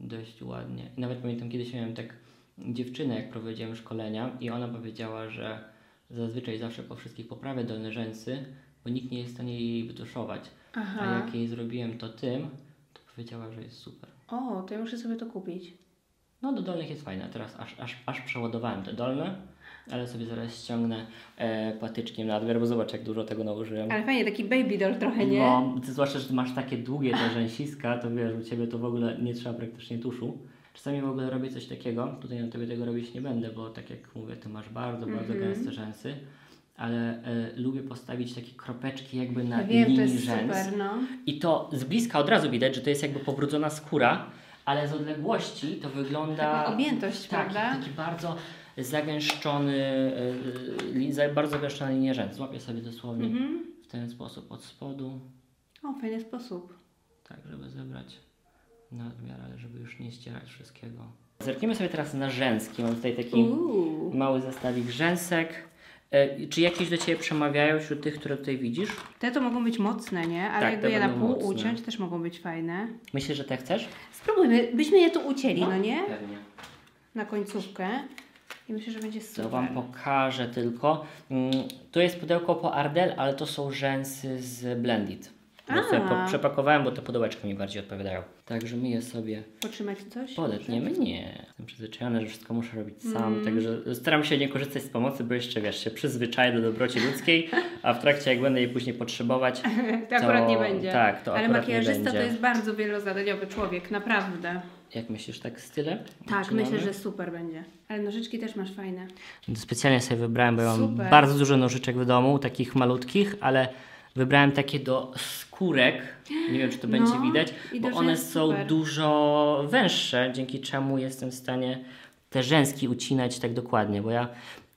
dość ładnie. Nawet pamiętam kiedyś miałem tak dziewczynę, jak prowadziłem szkolenia i ona powiedziała, że zazwyczaj zawsze po wszystkich poprawia dolne rzęsy, bo nikt nie jest w stanie jej wytuszować. A Aha. jak jej zrobiłem to tym, to powiedziała, że jest super. O, to ja muszę sobie to kupić. No do dolnych jest fajne. Teraz aż, aż, aż przeładowałem te dolne, ale sobie zaraz ściągnę e, patyczkiem nadmiar, bo zobacz jak dużo tego nałożyłem. Ale fajnie, taki baby doll trochę, nie? No, ty zwłaszcza, że masz takie długie te rzęsiska, to wiesz, u Ciebie to w ogóle nie trzeba praktycznie tuszu. Czasami w ogóle robię coś takiego, tutaj na Tobie tego robić nie będę, bo tak jak mówię, Ty masz bardzo, bardzo Mhm. gęste rzęsy, ale e, lubię postawić takie kropeczki jakby na Ja wiem, to linii jest rzęs. super, no. I to z bliska od razu widać, że to jest jakby pobrudzona skóra, ale z odległości to wygląda... Taką objętość, tak, prawda? taki bardzo zagęszczony, y, bardzo zagęszczona linia rzęs. Złapię sobie dosłownie Mhm. w ten sposób od spodu, O, fajny sposób. tak żeby zebrać nadmiar, ale żeby już nie ścierać wszystkiego. Zerkniemy sobie teraz na rzęski. Mam tutaj taki Uuu. mały zestawik rzęsek. E, Czy jakieś do Ciebie przemawiają wśród tych, które tutaj widzisz? Te to mogą być mocne, nie? Ale Tak, jakby je na pół mocne. uciąć, też mogą być fajne. Myślisz, że te chcesz? Spróbujmy, byśmy je tu ucięli, no, nie? Pewnie. Na końcówkę. I myślę, że będzie To super. Wam pokażę tylko. Mm, To jest pudełko po Ardell, ale to są rzęsy z Blended. Ja sobie po, przepakowałem, bo te pudełeczki mi bardziej odpowiadają. Także my je sobie Potrzymać coś? podetniemy. Nie. Jestem przyzwyczajony, że wszystko muszę robić sam, Mm. także staram się nie korzystać z pomocy, bo jeszcze wiesz, się przyzwyczaję do dobroci ludzkiej, a w trakcie jak będę jej później potrzebować, To akurat nie będzie. tak, to Ale makijażysta to jest bardzo wielozadaniowy człowiek, naprawdę. jak myślisz, tak style? Tak, Czy myślę, mamy? że super będzie. Ale nożyczki też masz fajne. Specjalnie sobie wybrałem, bo ja mam bardzo dużo nożyczek w domu, takich malutkich, ale Wybrałem takie do skórek. Nie wiem, czy to będzie No, widać, i bo one są super. dużo węższe, dzięki czemu jestem w stanie te rzęski ucinać tak dokładnie, bo ja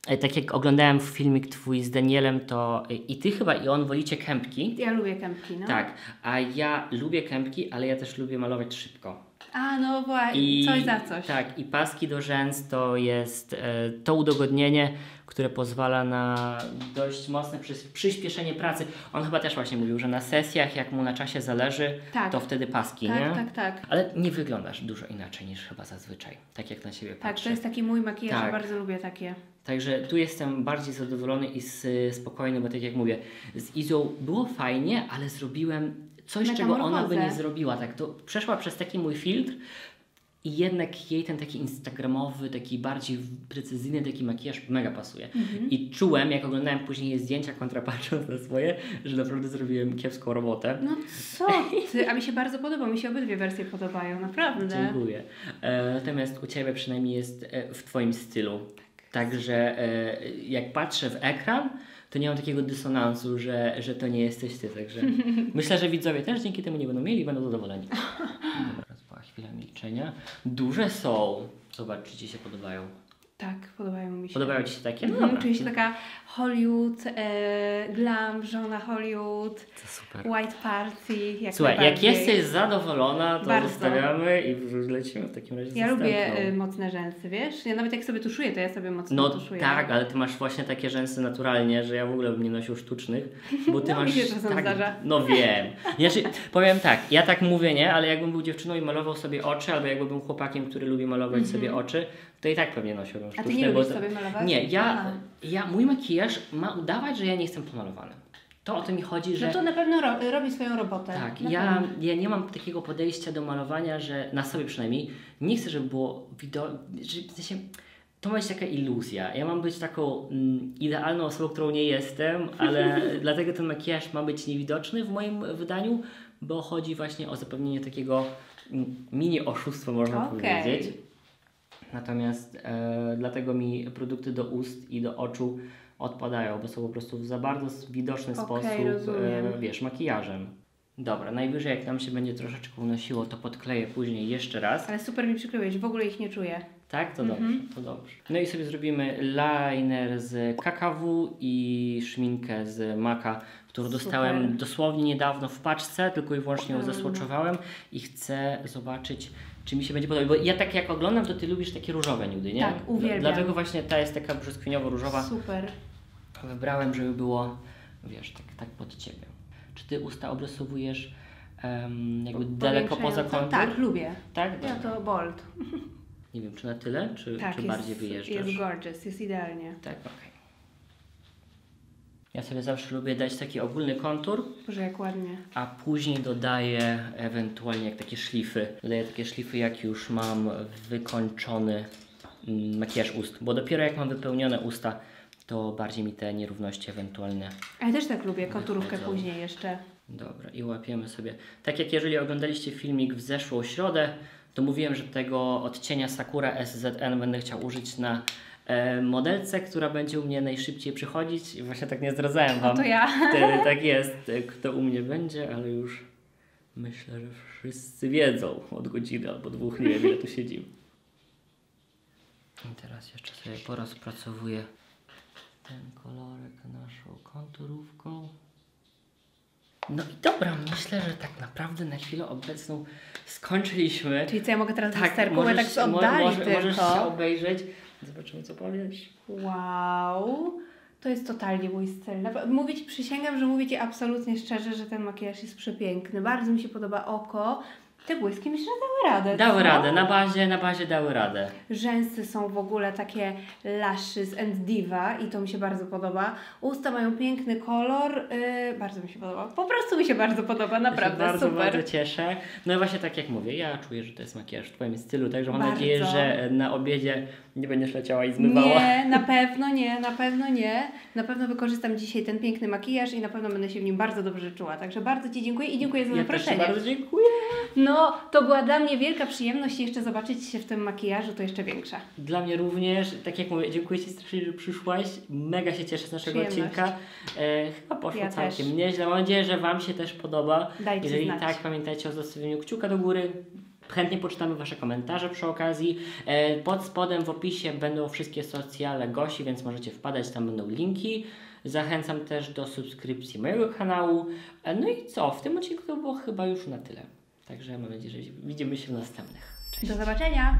e, tak jak oglądałem filmik twój z Danielem, to e, i ty chyba i on wolicie kępki. Ja lubię kępki, no. Tak, a ja lubię kępki, ale ja też lubię malować szybko. A, no właśnie, coś za coś. Tak, i paski do rzęs to jest e, to udogodnienie, które pozwala na dość mocne przys- przyspieszenie pracy. On chyba też właśnie mówił, że na sesjach, jak mu na czasie zależy, Tak. to wtedy paski, tak, nie? tak, tak. Ale nie wyglądasz dużo inaczej niż chyba zazwyczaj, tak jak na siebie Tak, patrzę. to jest taki mój makijaż, Tak. bardzo lubię takie. Także tu jestem bardziej zadowolony i spokojny, bo tak jak mówię, z Izą było fajnie, ale zrobiłem coś, czego ona by nie zrobiła. Tak, to przeszła przez taki mój filtr i jednak jej ten taki instagramowy, taki bardziej precyzyjny taki makijaż mega pasuje. Mhm. I czułem, jak oglądałem później jej zdjęcia kontra patrząc na swoje, że naprawdę zrobiłem kiepską robotę. No co ty, a mi się bardzo podoba, mi się obydwie wersje podobają, naprawdę. Dziękuję. E, natomiast u Ciebie przynajmniej jest e, w Twoim stylu. Także e, jak patrzę w ekran, to nie mam takiego dysonansu, że, że to nie jesteś Ty. Także myślę, że widzowie też dzięki temu nie będą mieli i będą zadowoleni. Dobra, chwila milczenia. Duże są. Zobacz, czy Ci się podobają. Tak, podobają mi się. Podobają Ci się takie? No Mhm, dobra. Czuję się taka Hollywood, e, glam, żona Hollywood, To super. white party, jak Słuchaj, jak jesteś zadowolona, to Bardzo. zostawiamy i lecimy w takim razie Ja lubię y, mocne rzęsy, wiesz? Ja nawet jak sobie tuszuję, to ja sobie mocno No tuszuję. tak, ale ty masz właśnie takie rzęsy naturalnie, że ja w ogóle bym nie nosił sztucznych, bo ty No, masz się tak, zdarza. No wiem. Znaczy, powiem tak, ja tak mówię, nie, ale jakbym był dziewczyną i malował sobie oczy, albo jakbym był chłopakiem, który lubi malować sobie oczy, to i tak pewnie nosiłbym Mhm. A sztuczne. ty nie lubisz to- sobie malować? Nie, ja, Aha. ja, mój makijaż ma udawać, że ja nie jestem pomalowany. To o to mi chodzi, że... No to na pewno ro- robi swoją robotę. Tak, na ja, pewno. ja nie mam takiego podejścia do malowania, że na sobie przynajmniej nie chcę, żeby było widoczne, w sensie to ma być taka iluzja. Ja mam być taką mm, idealną osobą, którą nie jestem, ale dlatego ten makijaż ma być niewidoczny w moim wydaniu, bo chodzi właśnie o zapewnienie takiego mm, mini oszustwa, można Okej. powiedzieć. Natomiast e, dlatego mi produkty do ust i do oczu odpadają, bo są po prostu w za bardzo widoczny Okej, sposób, rozumiem. e, wiesz, makijażem. Dobra, najwyżej jak nam się będzie troszeczkę unosiło, to podkleję później jeszcze raz. Ale super mi przykryłeś, w ogóle ich nie czuję. Tak? To Mhm. dobrze, to dobrze. No i sobie zrobimy liner z KKW i szminkę z Maka, którą Super. dostałem dosłownie niedawno w paczce, tylko i wyłącznie ją Fajna. zasłoczowałem i chcę zobaczyć, czy mi się będzie podobać. Bo ja tak jak oglądam, to ty lubisz takie różowe nudy, nie? Tak, uwielbiam. Dlatego właśnie ta jest taka brzoskwiniowo-różowa. Super. Wybrałem, żeby było, wiesz, tak, tak pod ciebie. Czy ty usta obrysowujesz em, jakby daleko poza kontur? Tak, lubię. Tak? Ja Dobra. to bold. Nie wiem, czy na tyle, czy, Tak, czy jest, bardziej wyjeżdżasz? jest gorgeous, jest idealnie. Tak, okej. Ja sobie zawsze lubię dać taki ogólny kontur, Boże, jak ładnie. a później dodaję ewentualnie jak takie szlify. Dodaję takie szlify, jak już mam wykończony mm, makijaż ust. Bo dopiero jak mam wypełnione usta, to bardziej mi te nierówności ewentualne. A ja też tak lubię, konturówkę Wychodzą. później jeszcze. Dobra, i łapiemy sobie. Tak jak jeżeli oglądaliście filmik w zeszłą środę, to mówiłem, że tego odcienia Sakura SZN będę chciał użyć na modelce, która będzie u mnie najszybciej przychodzić. I właśnie tak nie zdradzałem Wam. No to ja. Wtedy tak jest, e, kto u mnie będzie, ale już myślę, że wszyscy wiedzą od godziny albo dwóch, nie wiem ile tu siedzimy. I teraz jeszcze sobie porozpracowuję ten kolorek naszą konturówką. No i dobra, myślę, że tak naprawdę na chwilę obecną skończyliśmy. Czyli co, ja mogę teraz Tak, tak, lusterkowe tak z mo- oddali może, tylko. możesz się obejrzeć. Zobaczymy, co powiesz. Wow, to jest totalnie mój styl. Ci, przysięgam, że mówię Ci absolutnie szczerze, że ten makijaż jest przepiękny. Bardzo mi się podoba oko. Te błyski myślę, że dały radę. Dały co? radę, na bazie, na bazie dały radę. Rzęsy są w ogóle takie lashes and diva i to mi się bardzo podoba. Usta mają piękny kolor, yy, bardzo mi się podoba. Po prostu mi się bardzo podoba, naprawdę ja bardzo, super. bardzo cieszę. No i właśnie tak jak mówię, ja czuję, że to jest makijaż w Twoim stylu, także mam Bardzo. nadzieję, że na obiedzie nie będziesz leciała i zmywała. Nie, na pewno nie, na pewno nie. Na pewno wykorzystam dzisiaj ten piękny makijaż i na pewno będę się w nim bardzo dobrze czuła. Także bardzo Ci dziękuję i dziękuję za Ja zaproszenie. bardzo dziękuję. No, to była dla mnie wielka przyjemność i jeszcze zobaczyć się w tym makijażu, to jeszcze większa. Dla mnie również, tak jak mówię, dziękuję Ci strasznie, że przyszłaś. Mega się cieszę z naszego odcinka. E, chyba poszło Ja całkiem też. nieźle. Mam nadzieję, że Wam się też podoba. Dajcie Jeżeli znać. tak, pamiętajcie o zostawieniu kciuka do góry. Chętnie poczytamy Wasze komentarze przy okazji. E, pod spodem w opisie będą wszystkie socjale Gosi, więc możecie wpadać, tam będą linki. Zachęcam też do subskrypcji mojego kanału. E, no i co? W tym odcinku to było chyba już na tyle. Także mam nadzieję, że widzimy się w następnych. Cześć. Do zobaczenia!